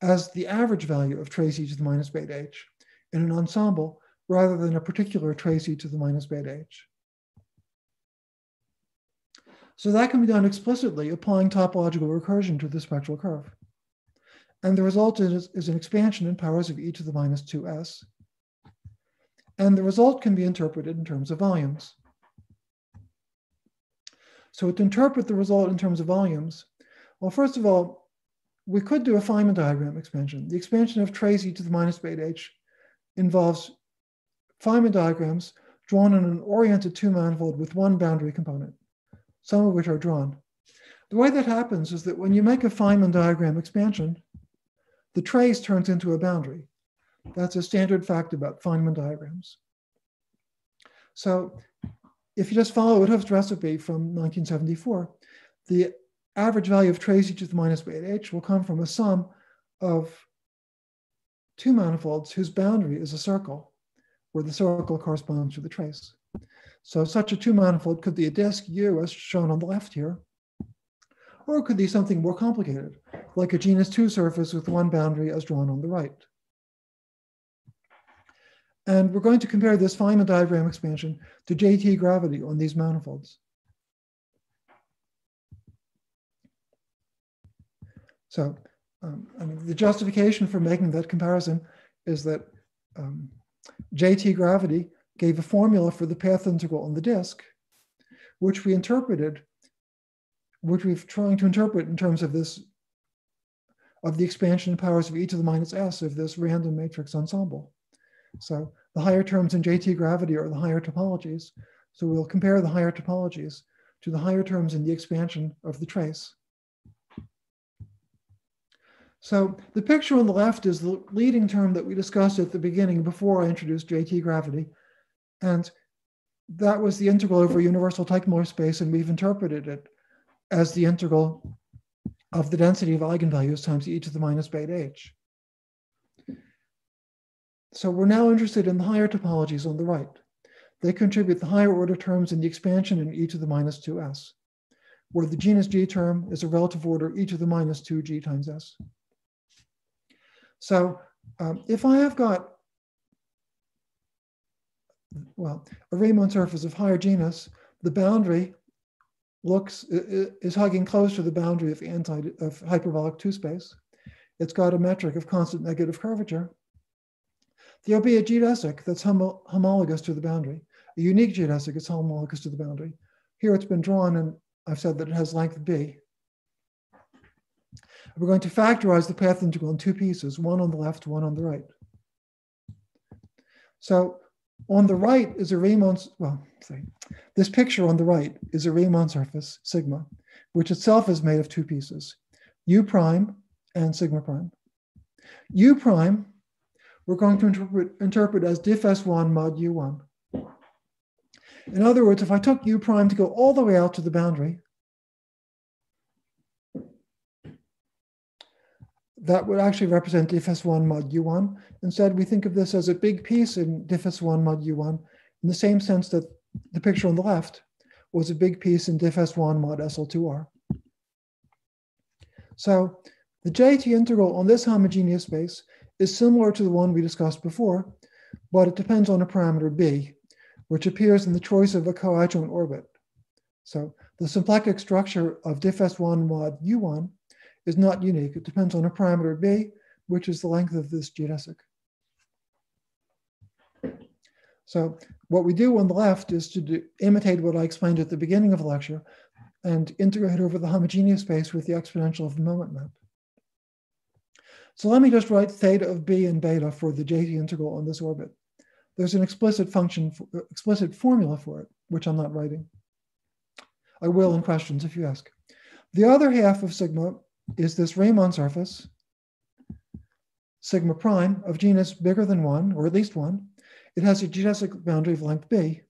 as the average value of trace e to the minus beta h in an ensemble rather than a particular trace e to the minus beta h. So that can be done explicitly applying topological recursion to the spectral curve. And the result is, is an expansion in powers of e to the minus 2s. And the result can be interpreted in terms of volumes. So to interpret the result in terms of volumes, well, first of all, we could do a Feynman diagram expansion. The expansion of trace e to the minus beta h involves Feynman diagrams drawn in an oriented two manifold with one boundary component, some of which are drawn. The way that happens is that when you make a Feynman diagram expansion, the trace turns into a boundary. That's a standard fact about Feynman diagrams. So if you just follow Hooft's recipe from 1974, the average value of trace e to the minus beta h will come from a sum of two manifolds whose boundary is a circle, where the circle corresponds to the trace. So such a two manifold could be a disk U as shown on the left here, or it could be something more complicated, like a genus two surface with one boundary as drawn on the right. And we're going to compare this Feynman diagram expansion to JT gravity on these manifolds. So, um, I mean, the justification for making that comparison is that um, JT gravity gave a formula for the path integral on the disk, which we interpreted, which we're trying to interpret in terms of this, of the expansion powers of e to the minus s of this random matrix ensemble. So the higher terms in JT gravity are the higher topologies. So we'll compare the higher topologies to the higher terms in the expansion of the trace. So the picture on the left is the leading term that we discussed at the beginning before I introduced JT gravity. And that was the integral over universal Teichmuller space, and we've interpreted it as the integral of the density of eigenvalues times e to the minus beta h. So we're now interested in the higher topologies on the right. They contribute the higher order terms in the expansion in e to the minus 2s, where the genus g term is a relative order e to the minus 2g times s. So um, if I have got, well, a Riemann surface of higher genus, the boundary looks, is hugging close to the boundary of anti, of hyperbolic two space. It's got a metric of constant negative curvature. There'll be a geodesic that's homo homologous to the boundary, a unique geodesic is homologous to the boundary. Here it's been drawn and I've said that it has length B. We're going to factorize the path integral in two pieces, one on the left, one on the right. So on the right is a Riemann, well, sorry, this picture on the right is a Riemann surface, sigma, which itself is made of two pieces, U prime and sigma prime. U prime, we're going to interpret, interpret as diff S1 mod U1. In other words, if I took U prime to go all the way out to the boundary, that would actually represent diff s1 mod u1. Instead, we think of this as a big piece in diff s1 mod u1 in the same sense that the picture on the left was a big piece in diff s1 mod SL2R. So the JT integral on this homogeneous space is similar to the one we discussed before, but it depends on a parameter b, which appears in the choice of a coadjoint orbit. So the symplectic structure of diffs1 mod u1 is not unique. It depends on a parameter b, which is the length of this geodesic. So what we do on the left is to do, imitate what I explained at the beginning of the lecture and integrate over the homogeneous space with the exponential of the moment map. So let me just write theta of b and beta for the JT integral on this orbit. There's an explicit function, for, explicit formula for it, which I'm not writing. I will in questions if you ask. The other half of sigma is this Riemann surface sigma prime of genus bigger than one, or at least one, it has a geodesic boundary of length b.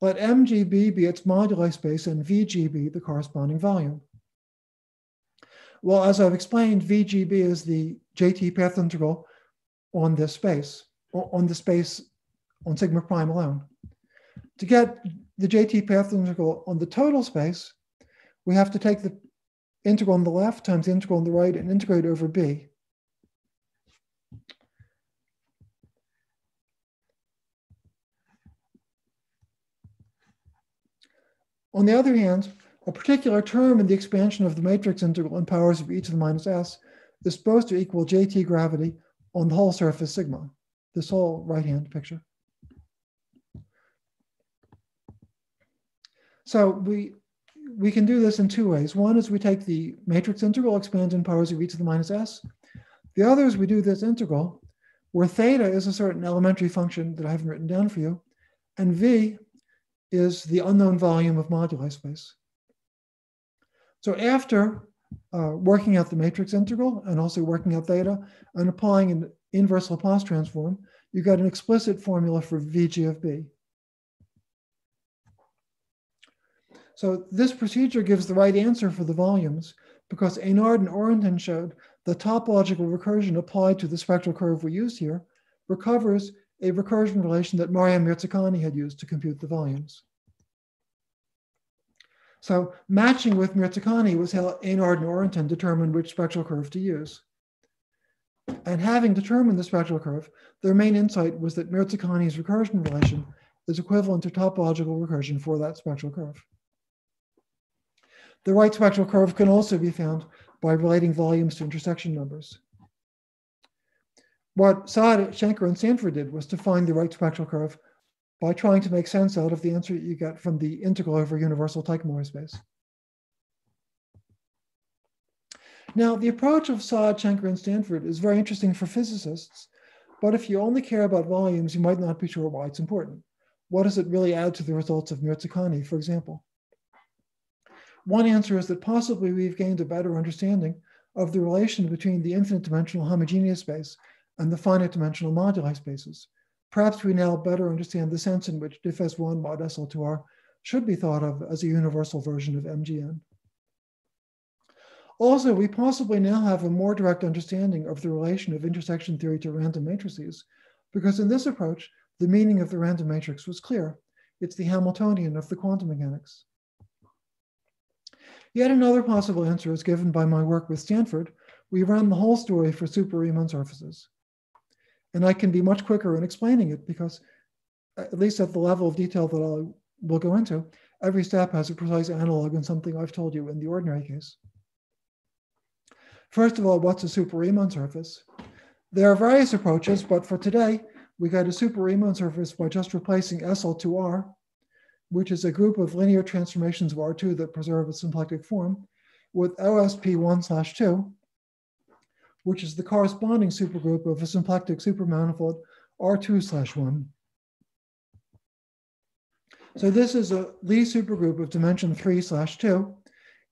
Let MGB be its moduli space and VGB the corresponding volume. Well, as I've explained, VGB is the JT path integral on this space, on the space on sigma prime alone. To get the JT path integral on the total space, we have to take the integral on the left times the integral on the right and integrate over B. On the other hand, a particular term in the expansion of the matrix integral in powers of e to the minus s is supposed to equal jt gravity on the whole surface sigma, this whole right-hand picture. So we, we can do this in two ways. One is we take the matrix integral, expand in powers of e to the minus s. The other is we do this integral where theta is a certain elementary function that I haven't written down for you, and v is the unknown volume of moduli space. So after uh, working out the matrix integral and also working out theta and applying an inverse Laplace transform, you get an explicit formula for VG of B. So this procedure gives the right answer for the volumes because Eynard and Orantin showed the topological recursion applied to the spectral curve we use here recovers a recursion relation that Maryam Mirzakhani had used to compute the volumes. So matching with Mirzakhani was how Eynard and Orantin determined which spectral curve to use. And having determined the spectral curve, their main insight was that Mirzakhani's recursion relation is equivalent to topological recursion for that spectral curve. The right spectral curve can also be found by relating volumes to intersection numbers. What Saad, Shenker, and Stanford did was to find the right spectral curve by trying to make sense out of the answer you get from the integral over universal Teichmüller space. Now, the approach of Saad, Shenker, and Stanford is very interesting for physicists, but if you only care about volumes, you might not be sure why it's important. What does it really add to the results of Mirzakhani, for example? One answer is that possibly we've gained a better understanding of the relation between the infinite dimensional homogeneous space and the finite dimensional moduli spaces. Perhaps we now better understand the sense in which DiffS1 mod SL2R should be thought of as a universal version of MGN. Also, we possibly now have a more direct understanding of the relation of intersection theory to random matrices, because in this approach, the meaning of the random matrix was clear. It's the Hamiltonian of the quantum mechanics. Yet another possible answer is given by my work with Stanford. We ran the whole story for super Riemann surfaces. And I can be much quicker in explaining it because, uh, at least at the level of detail that I will go into, every step has a precise analog in something I've told you in the ordinary case. First of all, what's a super Riemann surface? There are various approaches, but for today, we got a super Riemann surface by just replacing SL2R which is a group of linear transformations of R2 that preserve a symplectic form, with OSP1 slash 2, which is the corresponding supergroup of a symplectic supermanifold R2 slash 1. So this is a Lie supergroup of dimension 3 slash 2.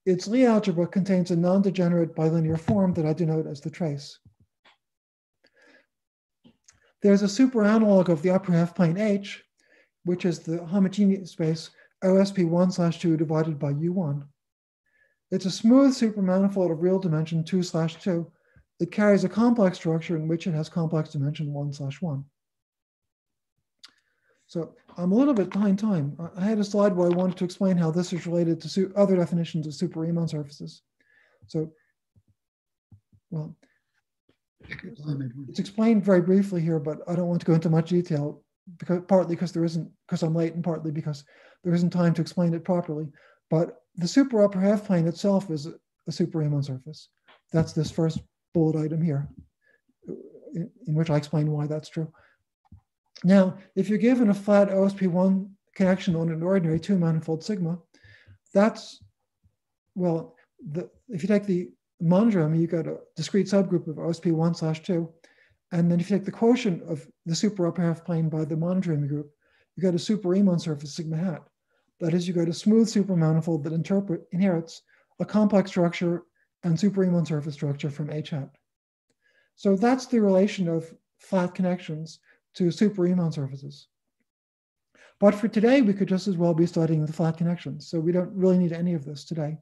Its Lie algebra contains a non-degenerate bilinear form that I denote as the trace. There's a super analog of the upper half plane H, which is the homogeneous space OSP1 slash 2 divided by U1. It's a smooth supermanifold of real dimension 2 slash 2 that carries a complex structure in which it has complex dimension 1 slash 1. So I'm a little bit behind time. I had a slide where I wanted to explain how this is related to other definitions of super Riemann surfaces. So, well, it's explained very briefly here, but I don't want to go into much detail because partly because there isn't because I'm late and partly because there isn't time to explain it properly. But the super upper half plane itself is a, a super Riemann surface. That's this first bullet item here, in, in, which I explain why that's true. Now, if you're given a flat OSP1 connection on an ordinary two manifold sigma, that's, well, the, if you take the monodromy, you got a discrete subgroup of OSP1 slash 2, and then if you take the quotient of the super upper half plane by the monodromy group, you get a super Riemann surface sigma hat. That is, you get a smooth supermanifold that interpret, inherits a complex structure and super surface structure from H hat. So that's the relation of flat connections to super surfaces. But for today, we could just as well be studying the flat connections. So we don't really need any of this today.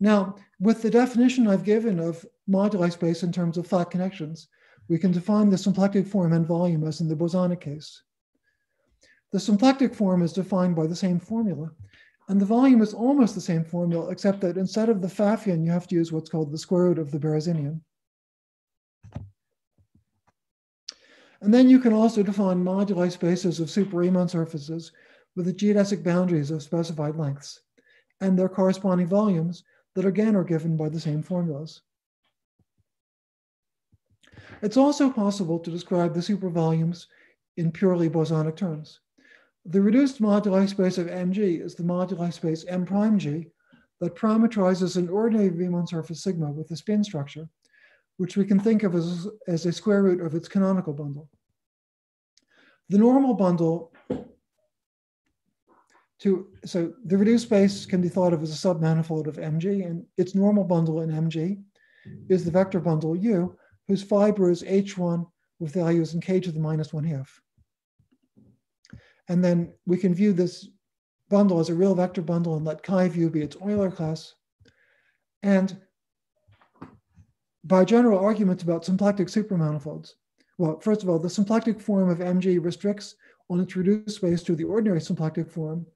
Now, with the definition I've given of moduli space in terms of flat connections, we can define the symplectic form and volume as in the bosonic case. The symplectic form is defined by the same formula, and the volume is almost the same formula, except that instead of the Pfaffian, you have to use what's called the square root of the Berezinian. And then you can also define moduli spaces of super Riemann surfaces with the geodesic boundaries of specified lengths and their corresponding volumes that again are given by the same formulas. It's also possible to describe the supervolumes in purely bosonic terms. The reduced moduli space of Mg is the moduli space M prime G that parametrizes an ordinary Riemann surface sigma with a spin structure, which we can think of as, as a square root of its canonical bundle. The normal bundle to, so the reduced space can be thought of as a submanifold of Mg, and its normal bundle in Mg is the vector bundle U, whose fiber is H1 with values in k to the minus one half. And then we can view this bundle as a real vector bundle and let chi view be its Euler class. And by general arguments about symplectic supermanifolds, well, first of all, the symplectic form of Mg restricts on its reduced space to the ordinary symplectic form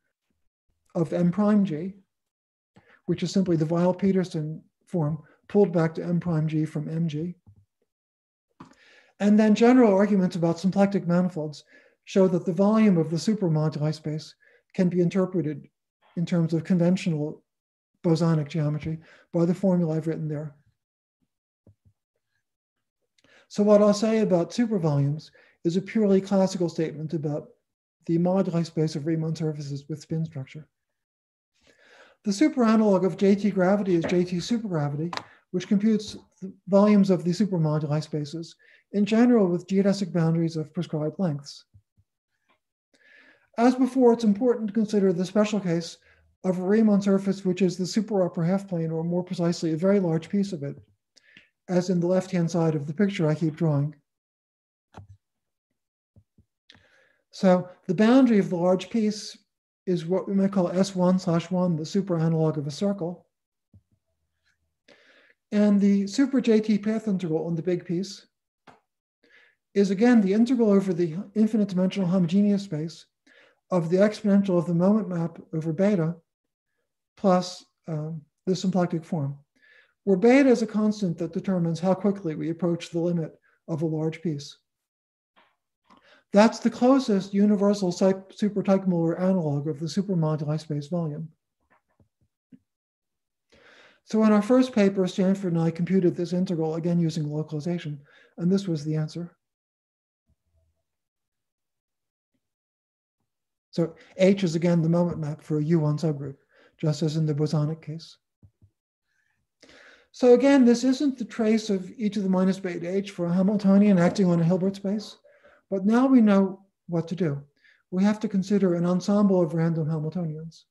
of M prime G, which is simply the Weil-Petersson form pulled back to M prime G from Mg. And then general arguments about symplectic manifolds show that the volume of the supermoduli space can be interpreted in terms of conventional bosonic geometry by the formula I've written there. So what I'll say about supervolumes is a purely classical statement about the moduli space of Riemann surfaces with spin structure. The super analog of JT gravity is JT supergravity, which computes the volumes of the supermoduli spaces in general with geodesic boundaries of prescribed lengths. As before, it's important to consider the special case of a Riemann surface, which is the super upper half plane, or more precisely, a very large piece of it, as in the left-hand side of the picture I keep drawing. So the boundary of the large piece is what we might call S1 slash 1, the super analog of a circle. And the super JT path integral on the big piece is again the integral over the infinite dimensional homogeneous space of the exponential of the moment map over beta plus um, the symplectic form, where beta is a constant that determines how quickly we approach the limit of a large piece. That's the closest universal super Teichmuller analog of the supermoduli space volume. So in our first paper, Stanford and I computed this integral, again using localization, and this was the answer. So H is again the moment map for a U1 subgroup, just as in the bosonic case. So again, this isn't the trace of e to the minus beta h for a Hamiltonian acting on a Hilbert space, but now we know what to do. We have to consider an ensemble of random Hamiltonians.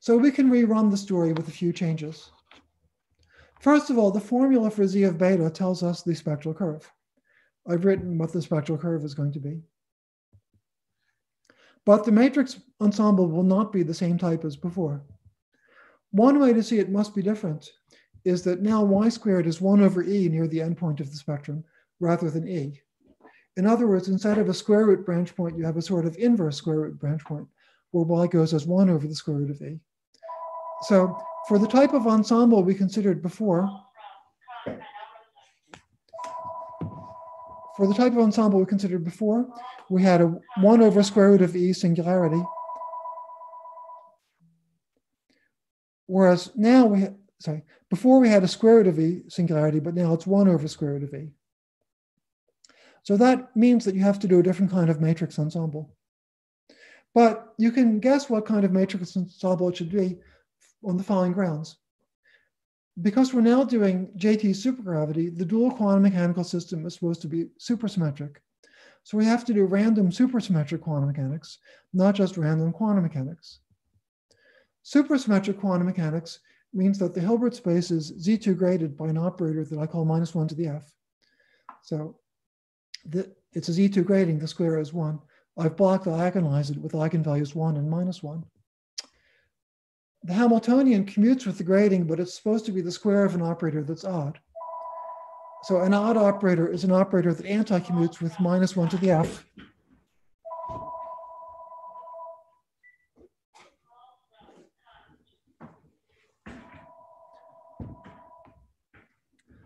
So we can rerun the story with a few changes. First of all, the formula for z of beta tells us the spectral curve. I've written what the spectral curve is going to be. But the matrix ensemble will not be the same type as before. One way to see it must be different is that now y squared is 1 over e near the endpoint of the spectrum rather than e. In other words, instead of a square root branch point, you have a sort of inverse square root branch point where y goes as 1 over the square root of e. So for the type of ensemble we considered before, for the type of ensemble we considered before, we had a 1 over square root of e singularity. Whereas now we, sorry, before we had a square root of e singularity, but now it's 1 over square root of e. So that means that you have to do a different kind of matrix ensemble. But you can guess what kind of matrix ensemble it should be on the following grounds because we're now doing JT supergravity, the dual quantum mechanical system is supposed to be supersymmetric. So we have to do random supersymmetric quantum mechanics, not just random quantum mechanics. Supersymmetric quantum mechanics means that the Hilbert space is Z2 graded by an operator that I call minus one to the F. So the, it's a Z2 grading, the square is one. I've blocked block diagonalized it with eigenvalues one and minus one. The Hamiltonian commutes with the grading, but it's supposed to be the square of an operator that's odd. So an odd operator is an operator that anti-commutes with minus one to the F.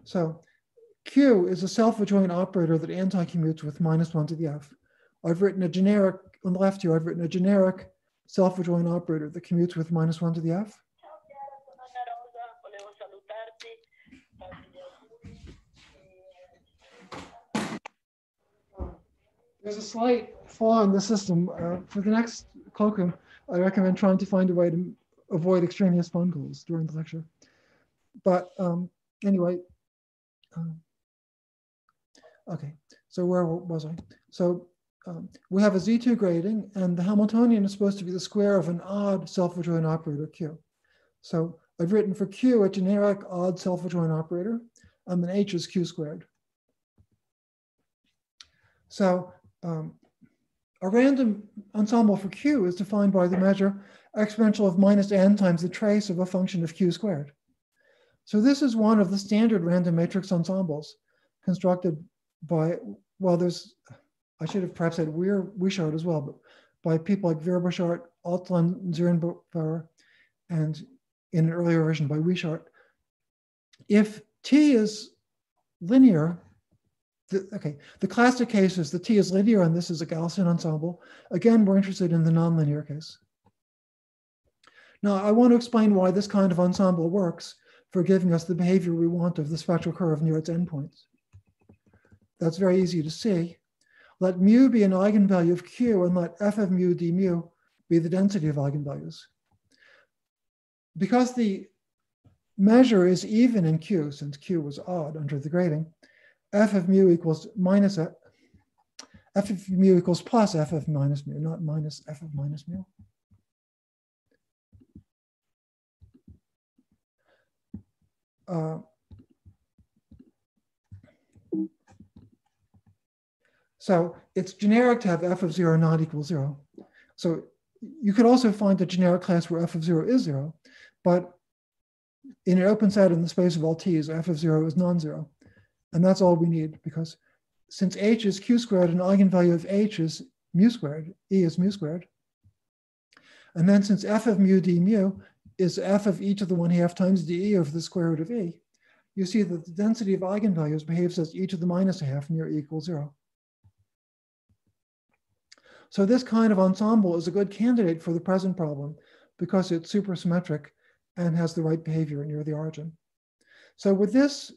So Q is a self-adjoint operator that anti-commutes with minus one to the F. I've written a generic, on the left here, I've written a generic self-adjoint operator that commutes with minus one to the F. There's a slight flaw in the system. Uh, for the next colloquium, I recommend trying to find a way to avoid extraneous phone calls during the lecture. But um, anyway, um, okay, so where was I? So um, we have a Z2 grading and the Hamiltonian is supposed to be the square of an odd self-adjoint operator Q. So I've written for Q a generic odd self-adjoint operator and then H is Q squared. So um, a random ensemble for Q is defined by the measure exponential of minus n times the trace of a function of Q squared. So this is one of the standard random matrix ensembles constructed by, well, there's, I should have perhaps said Weir, Wishart as well, but by people like Verbaarschot, Altland, Zirnbauer, and in an earlier version by Wishart. If T is linear, the, okay, the classic case is the T is linear and this is a Gaussian ensemble. Again, we're interested in the nonlinear case. Now, I want to explain why this kind of ensemble works for giving us the behavior we want of the spectral curve near its endpoints. That's very easy to see. Let mu be an eigenvalue of Q and let f of mu d mu be the density of eigenvalues. Because the measure is even in Q, since Q was odd under the grading, f of mu equals minus f, of mu equals plus f of minus mu, not minus f of minus mu. Uh, so it's generic to have f of zero not equal zero. So you could also find a generic class where f of zero is zero, but in an open set in the space of all t's, f of zero is non-zero. And that's all we need because since h is q squared, an eigenvalue of h is mu squared, e is mu squared. And then since f of mu d mu is f of e to the one half times dE over the square root of e, you see that the density of eigenvalues behaves as e to the minus a half near e equals zero. So this kind of ensemble is a good candidate for the present problem because it's supersymmetric and has the right behavior near the origin. So with this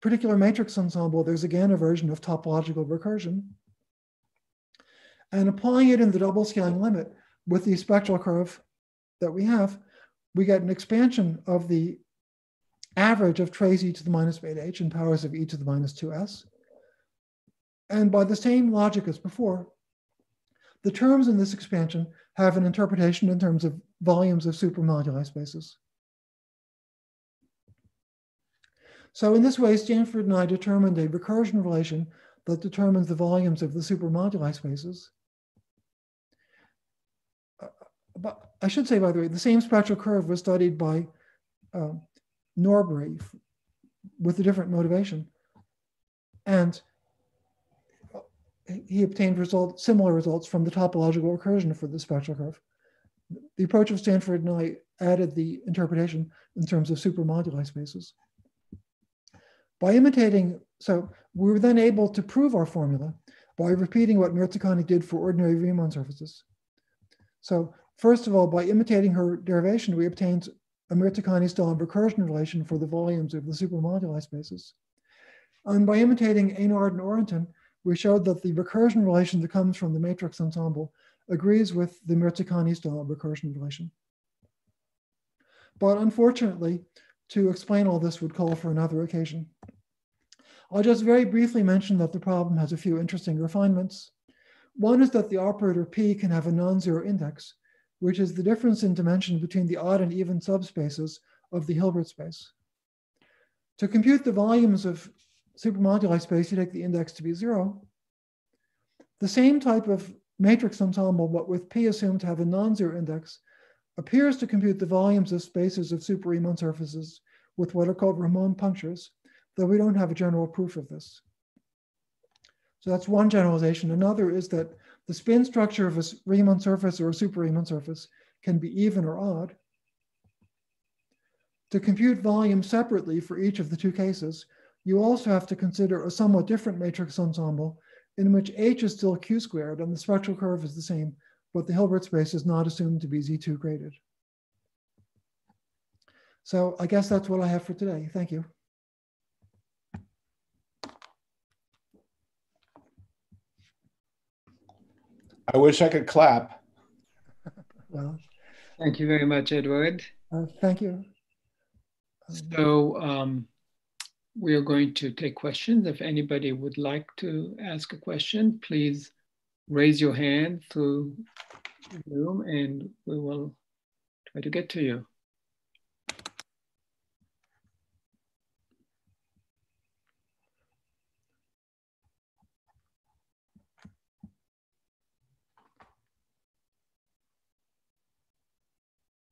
particular matrix ensemble, there's again a version of topological recursion. And applying it in the double scaling limit with the spectral curve that we have, we get an expansion of the average of trace e to the minus beta h and powers of e to the minus 2s. And by the same logic as before, the terms in this expansion have an interpretation in terms of volumes of supermoduli spaces. So in this way, Stanford and I determined a recursion relation that determines the volumes of the supermoduli spaces but I should say, by the way, the same spectral curve was studied by uh, Norbury with a different motivation. And he obtained result, similar results from the topological recursion for the spectral curve. The approach of Stanford and I added the interpretation in terms of supermoduli spaces. By imitating, so we were then able to prove our formula by repeating what Mirzakhani did for ordinary Riemann surfaces. So First of all, by imitating her derivation, we obtained a Mirzakhani-style recursion relation for the volumes of the supermoduli spaces. And by imitating Eynard and Orantin, we showed that the recursion relation that comes from the matrix ensemble agrees with the Mirzakhani-style recursion relation. But unfortunately, to explain all this would call for another occasion. I'll just very briefly mention that the problem has a few interesting refinements. One is that the operator P can have a non-zero index, which is the difference in dimension between the odd and even subspaces of the Hilbert space. To compute the volumes of supermoduli space, you take the index to be zero. The same type of matrix ensemble, but with P assumed to have a non-zero index, appears to compute the volumes of spaces of super Riemann surfaces with what are called Ramond punctures, though we don't have a general proof of this. So that's one generalization. Another is that the spin structure of a Riemann surface or a super Riemann surface can be even or odd. To compute volume separately for each of the two cases, you also have to consider a somewhat different matrix ensemble in which H is still Q squared and the spectral curve is the same, but the Hilbert space is not assumed to be Z2 graded. So I guess that's what I have for today. Thank you. I wish I could clap. well, thank you very much, Edward. Uh, thank you. So um, we are going to take questions. If anybody would like to ask a question, please raise your hand through Zoom and we will try to get to you.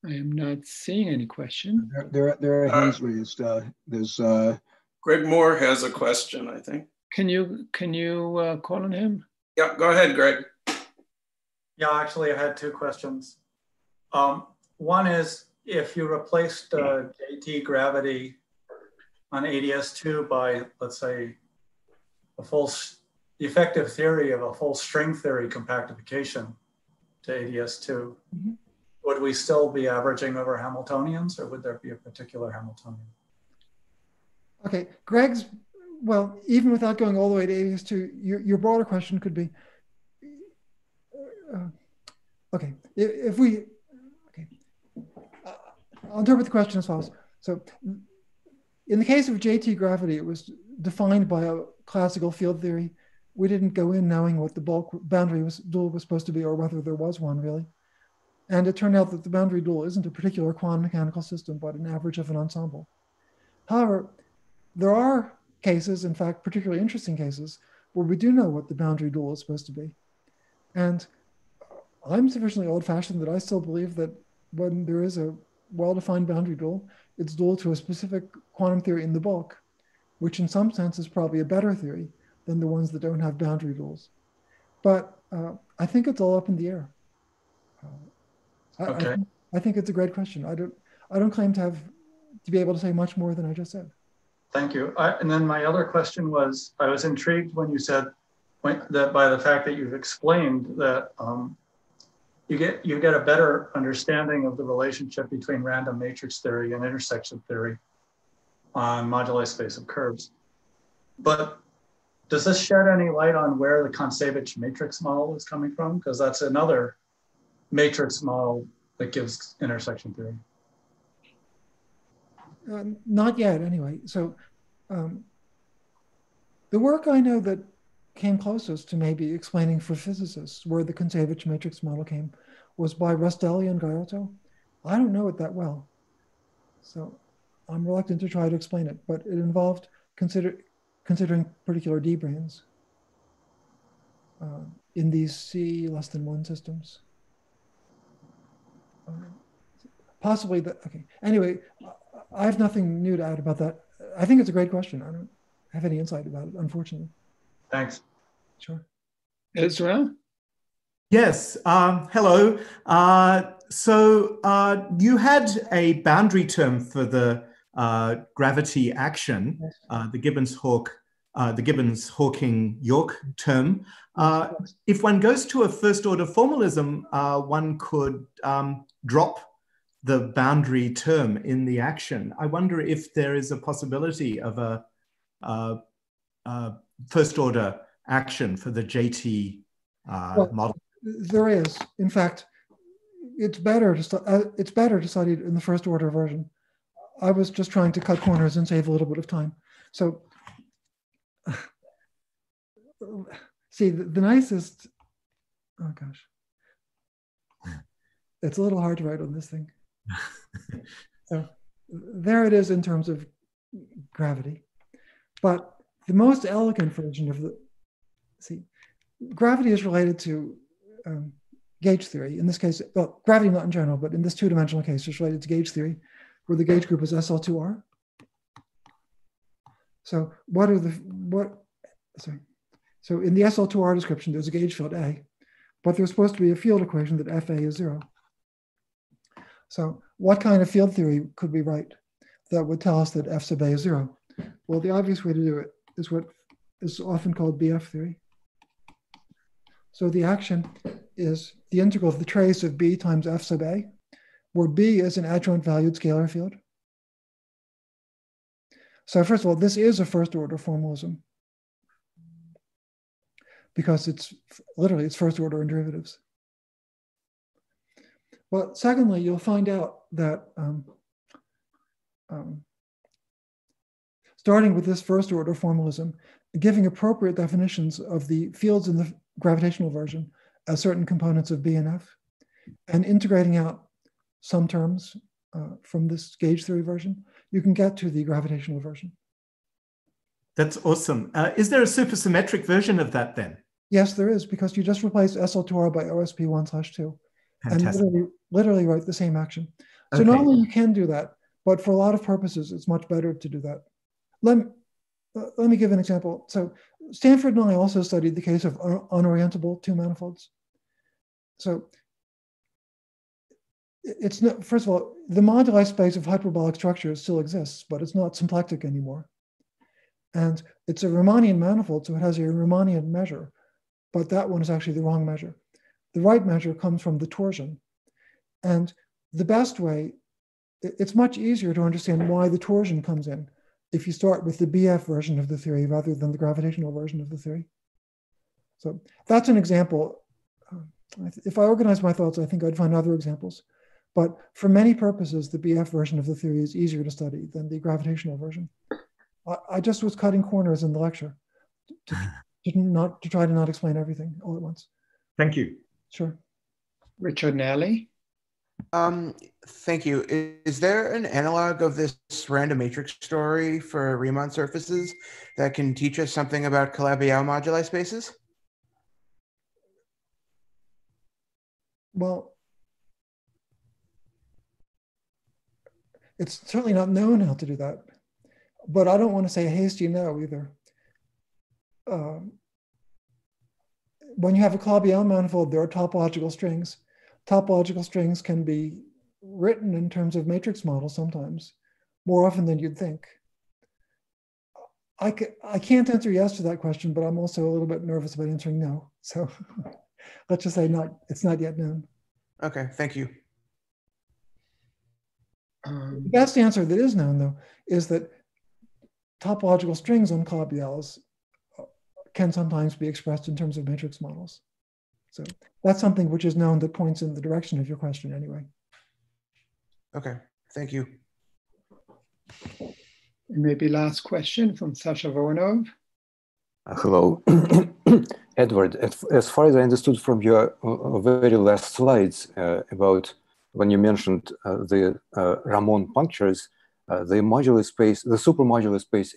I am not seeing any question. There, there, there are hands raised. Uh, there's uh, Greg Moore has a question, I think. Can you can you uh, call on him? Yeah, go ahead, Greg. Yeah, actually, I had two questions. Um, one is if you replaced uh, JT gravity on ADS2 by, let's say, a full, the effective theory of a full string theory compactification to ADS2, mm -hmm would we still be averaging over Hamiltonians or would there be a particular Hamiltonian? Okay, Greg's, well, even without going all the way to ADS2, your, your broader question could be, uh, okay, if, if, we, okay, uh, I'll interpret the question as follows. So in the case of JT gravity, it was defined by a classical field theory. We didn't go in knowing what the bulk boundary was, dual was supposed to be or whether there was one really. And it turned out that the boundary dual isn't a particular quantum mechanical system, but an average of an ensemble. However, there are cases, in fact, particularly interesting cases, where we do know what the boundary dual is supposed to be. And I'm sufficiently old fashioned that I still believe that when there is a well defined boundary dual, it's dual to a specific quantum theory in the bulk, which in some sense is probably a better theory than the ones that don't have boundary duals. But uh, I think it's all up in the air. Uh, I, okay. I, I, think it's a great question. I don't I don't claim to have to be able to say much more than I just said. Thank you. I, and then my other question was, I was intrigued when you said when, that by the fact that you've explained that um, you get you get a better understanding of the relationship between random matrix theory and intersection theory on moduli space of curves. But does this shed any light on where the Kontsevich matrix model is coming from? Because that's another matrix model that gives intersection theory? Uh, not yet, anyway. So um, the work I know that came closest to maybe explaining for physicists where the Kontsevich matrix model came was by Rastelli and Gaiotto. I don't know it that well. So I'm reluctant to try to explain it, but it involved consider, considering particular d-branes uh, in these C less than one systems possibly that okay anyway i have nothing new to add about that. I think it's a great question. I don't have any insight about it unfortunately. Thanks. Sure. Israel yes um, hello. Uh, so uh, you had a boundary term for the uh, gravity action yes. Uh, the gibbons-hawk uh, the Gibbons-Hawking-York term. Uh, if one goes to a first-order formalism, uh, one could um, drop the boundary term in the action. I wonder if there is a possibility of a, a first-order action for the JT uh, well, model. There is. In fact, it's better to uh, it's better to study it in the first-order version. I was just trying to cut corners and save a little bit of time. So see the, the nicest oh gosh it's a little hard to write on this thing so there it is in terms of gravity. But the most elegant version of the, see, gravity is related to um, gauge theory. In this case, well, gravity not in general, but in this two-dimensional case, it's related to gauge theory, where the gauge group is SL2R. So what are the, what, sorry. So in the SL2R description, there's a gauge field A, but there's supposed to be a field equation that FA is zero. So what kind of field theory could we write that would tell us that F sub A is zero? Well, the obvious way to do it is what is often called BF theory. So the action is the integral of the trace of B times F sub A, where B is an adjoint valued scalar field. So first of all, this is a first order formalism because it's literally it's first order in derivatives. Well, secondly, you'll find out that um, um, starting with this first order formalism, giving appropriate definitions of the fields in the gravitational version as certain components of B and F, and integrating out some terms uh, from this gauge theory version, you can get to the gravitational version. That's awesome. Uh, is there a supersymmetric version of that then? Yes, there is, because you just replace SL2R by OSP1 slash 2 and literally, literally write the same action. So okay. normally you can do that, but for a lot of purposes, it's much better to do that. Let, uh, let me give an example. So Stanford and I also studied the case of unorientable two manifolds. So it's not, first of all, the moduli space of hyperbolic structures still exists, but it's not symplectic anymore. And it's a Riemannian manifold, so it has a Riemannian measure, but that one is actually the wrong measure. The right measure comes from the torsion. And the best way, it's much easier to understand why the torsion comes in if you start with the BF version of the theory rather than the gravitational version of the theory. So that's an example. Um, if I organize my thoughts, I think I'd find other examples. But for many purposes, the BF version of the theory is easier to study than the gravitational version. I, I just was cutting corners in the lecture to, to, not, to try to not explain everything all at once. Thank you. Sure. Richard Nally. Um, thank you. Is there an analog of this random matrix story for Riemann surfaces that can teach us something about Calabi-Yau moduli spaces? Well, it's certainly not known how to do that, but I don't want to say a hasty no either. Um, when you have a Calabi-Yau manifold, there are topological strings topological strings can be written in terms of matrix models sometimes, more often than you'd think. I, ca I can't answer yes to that question, but I'm also a little bit nervous about answering no. So let's just say not, it's not yet known. Okay, thank you. Um, the best answer that is known, though, is that topological strings on Calabi-Yaus can sometimes be expressed in terms of matrix models. So that's something which is known that points in the direction of your question anyway. Okay, thank you. Maybe last question from Sasha Voronov. Uh, hello, Edward. As far as I understood from your uh, very last slides uh, about when you mentioned uh, the uh, Ramond punctures, uh, the moduli space, the supermoduli space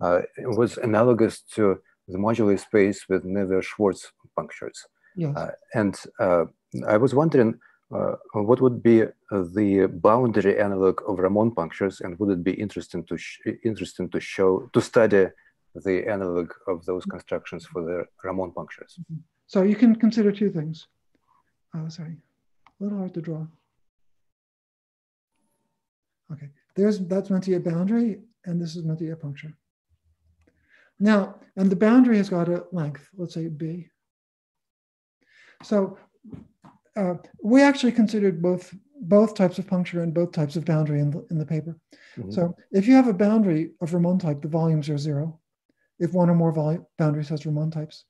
FGB was analogous to the moduli space with Neveu-Schwarz punctures. Yes. Uh, and uh, I was wondering uh, what would be the boundary analog of Ramond punctures, and would it be interesting to interesting to show to study the analog of those constructions for the Ramond punctures? Mm-hmm. So you can consider two things. Oh, sorry, a little hard to draw. Okay, there's that's meant to be a boundary, and this is meant to be a puncture. Now, and the boundary has got a length, let's say B. So uh, we actually considered both both types of puncture and both types of boundary in the, in the paper. Mm-hmm. So if you have a boundary of Ramond type, the volumes are zero. If one or more volume, boundaries has Ramond types.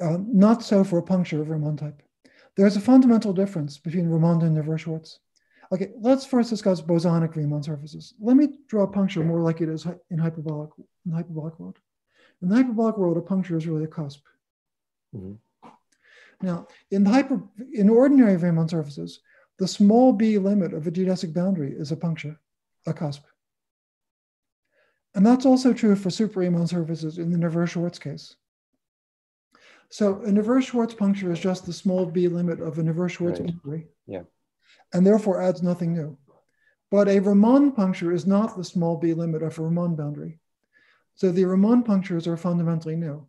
Uh, not so for a puncture of Ramond type. There's a fundamental difference between Ramond and Neveu-Schwarz. Okay, let's first discuss bosonic Riemann surfaces. Let me draw a puncture more like it is in hyperbolic, in the hyperbolic world. In the hyperbolic world, a puncture is really a cusp. Mm-hmm. Now, in the hyper, in ordinary Riemann surfaces, the small b limit of a geodesic boundary is a puncture, a cusp. And that's also true for super Riemann surfaces in the Neveu-Schwarz case. So a Neveu-Schwarz puncture is just the small b limit of a Neveu-Schwarz Right. boundary, Yeah. And therefore adds nothing new. But a Ramond puncture is not the small b limit of a Ramond boundary. So the Ramond punctures are fundamentally new.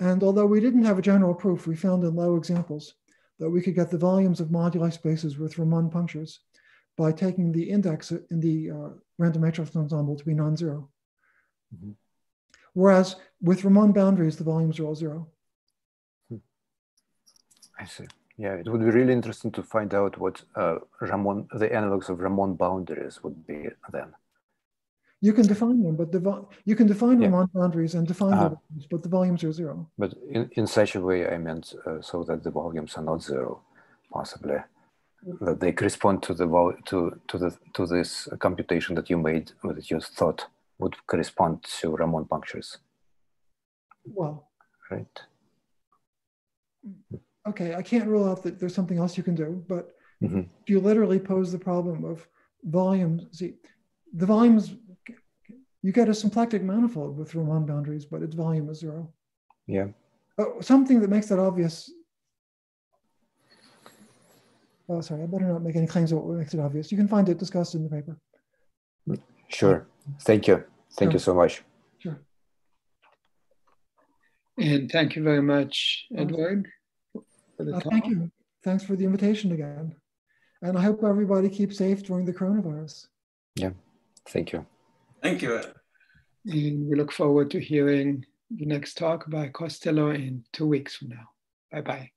And although we didn't have a general proof, we found in low examples that we could get the volumes of moduli spaces with Ramond punctures by taking the index in the uh, random matrix ensemble to be non-zero. Mhm. Whereas with Ramond boundaries, the volumes are all zero. I see. Yeah, it would be really interesting to find out what uh, Ramond, the analogs of Ramond boundaries would be then. You can define them, but the you can define Yeah. Ramond boundaries and define Uh-huh. the volumes, but the volumes are zero. But in, in such a way, I meant uh, so that the volumes are not zero, possibly, that they correspond to the to to the to this computation that you made, that you thought would correspond to Ramond punctures, Well, right? Okay, I can't rule out that there's something else you can do, but Mhm. if you literally pose the problem of volume. see, the volumes, you get a symplectic manifold with Ramond boundaries, but its volume is zero. Yeah. Oh, something that makes that obvious. Oh, sorry, I better not make any claims about what makes it obvious. You can find it discussed in the paper. Sure. Thank you. Thank you so much. Sure. And thank you very much, Edward. For the Uh, talk. thank you. Thanks for the invitation again. And I hope everybody keeps safe during the coronavirus. Yeah, thank you. Thank you, And we look forward to hearing the next talk by Costello in two weeks from now. Bye bye.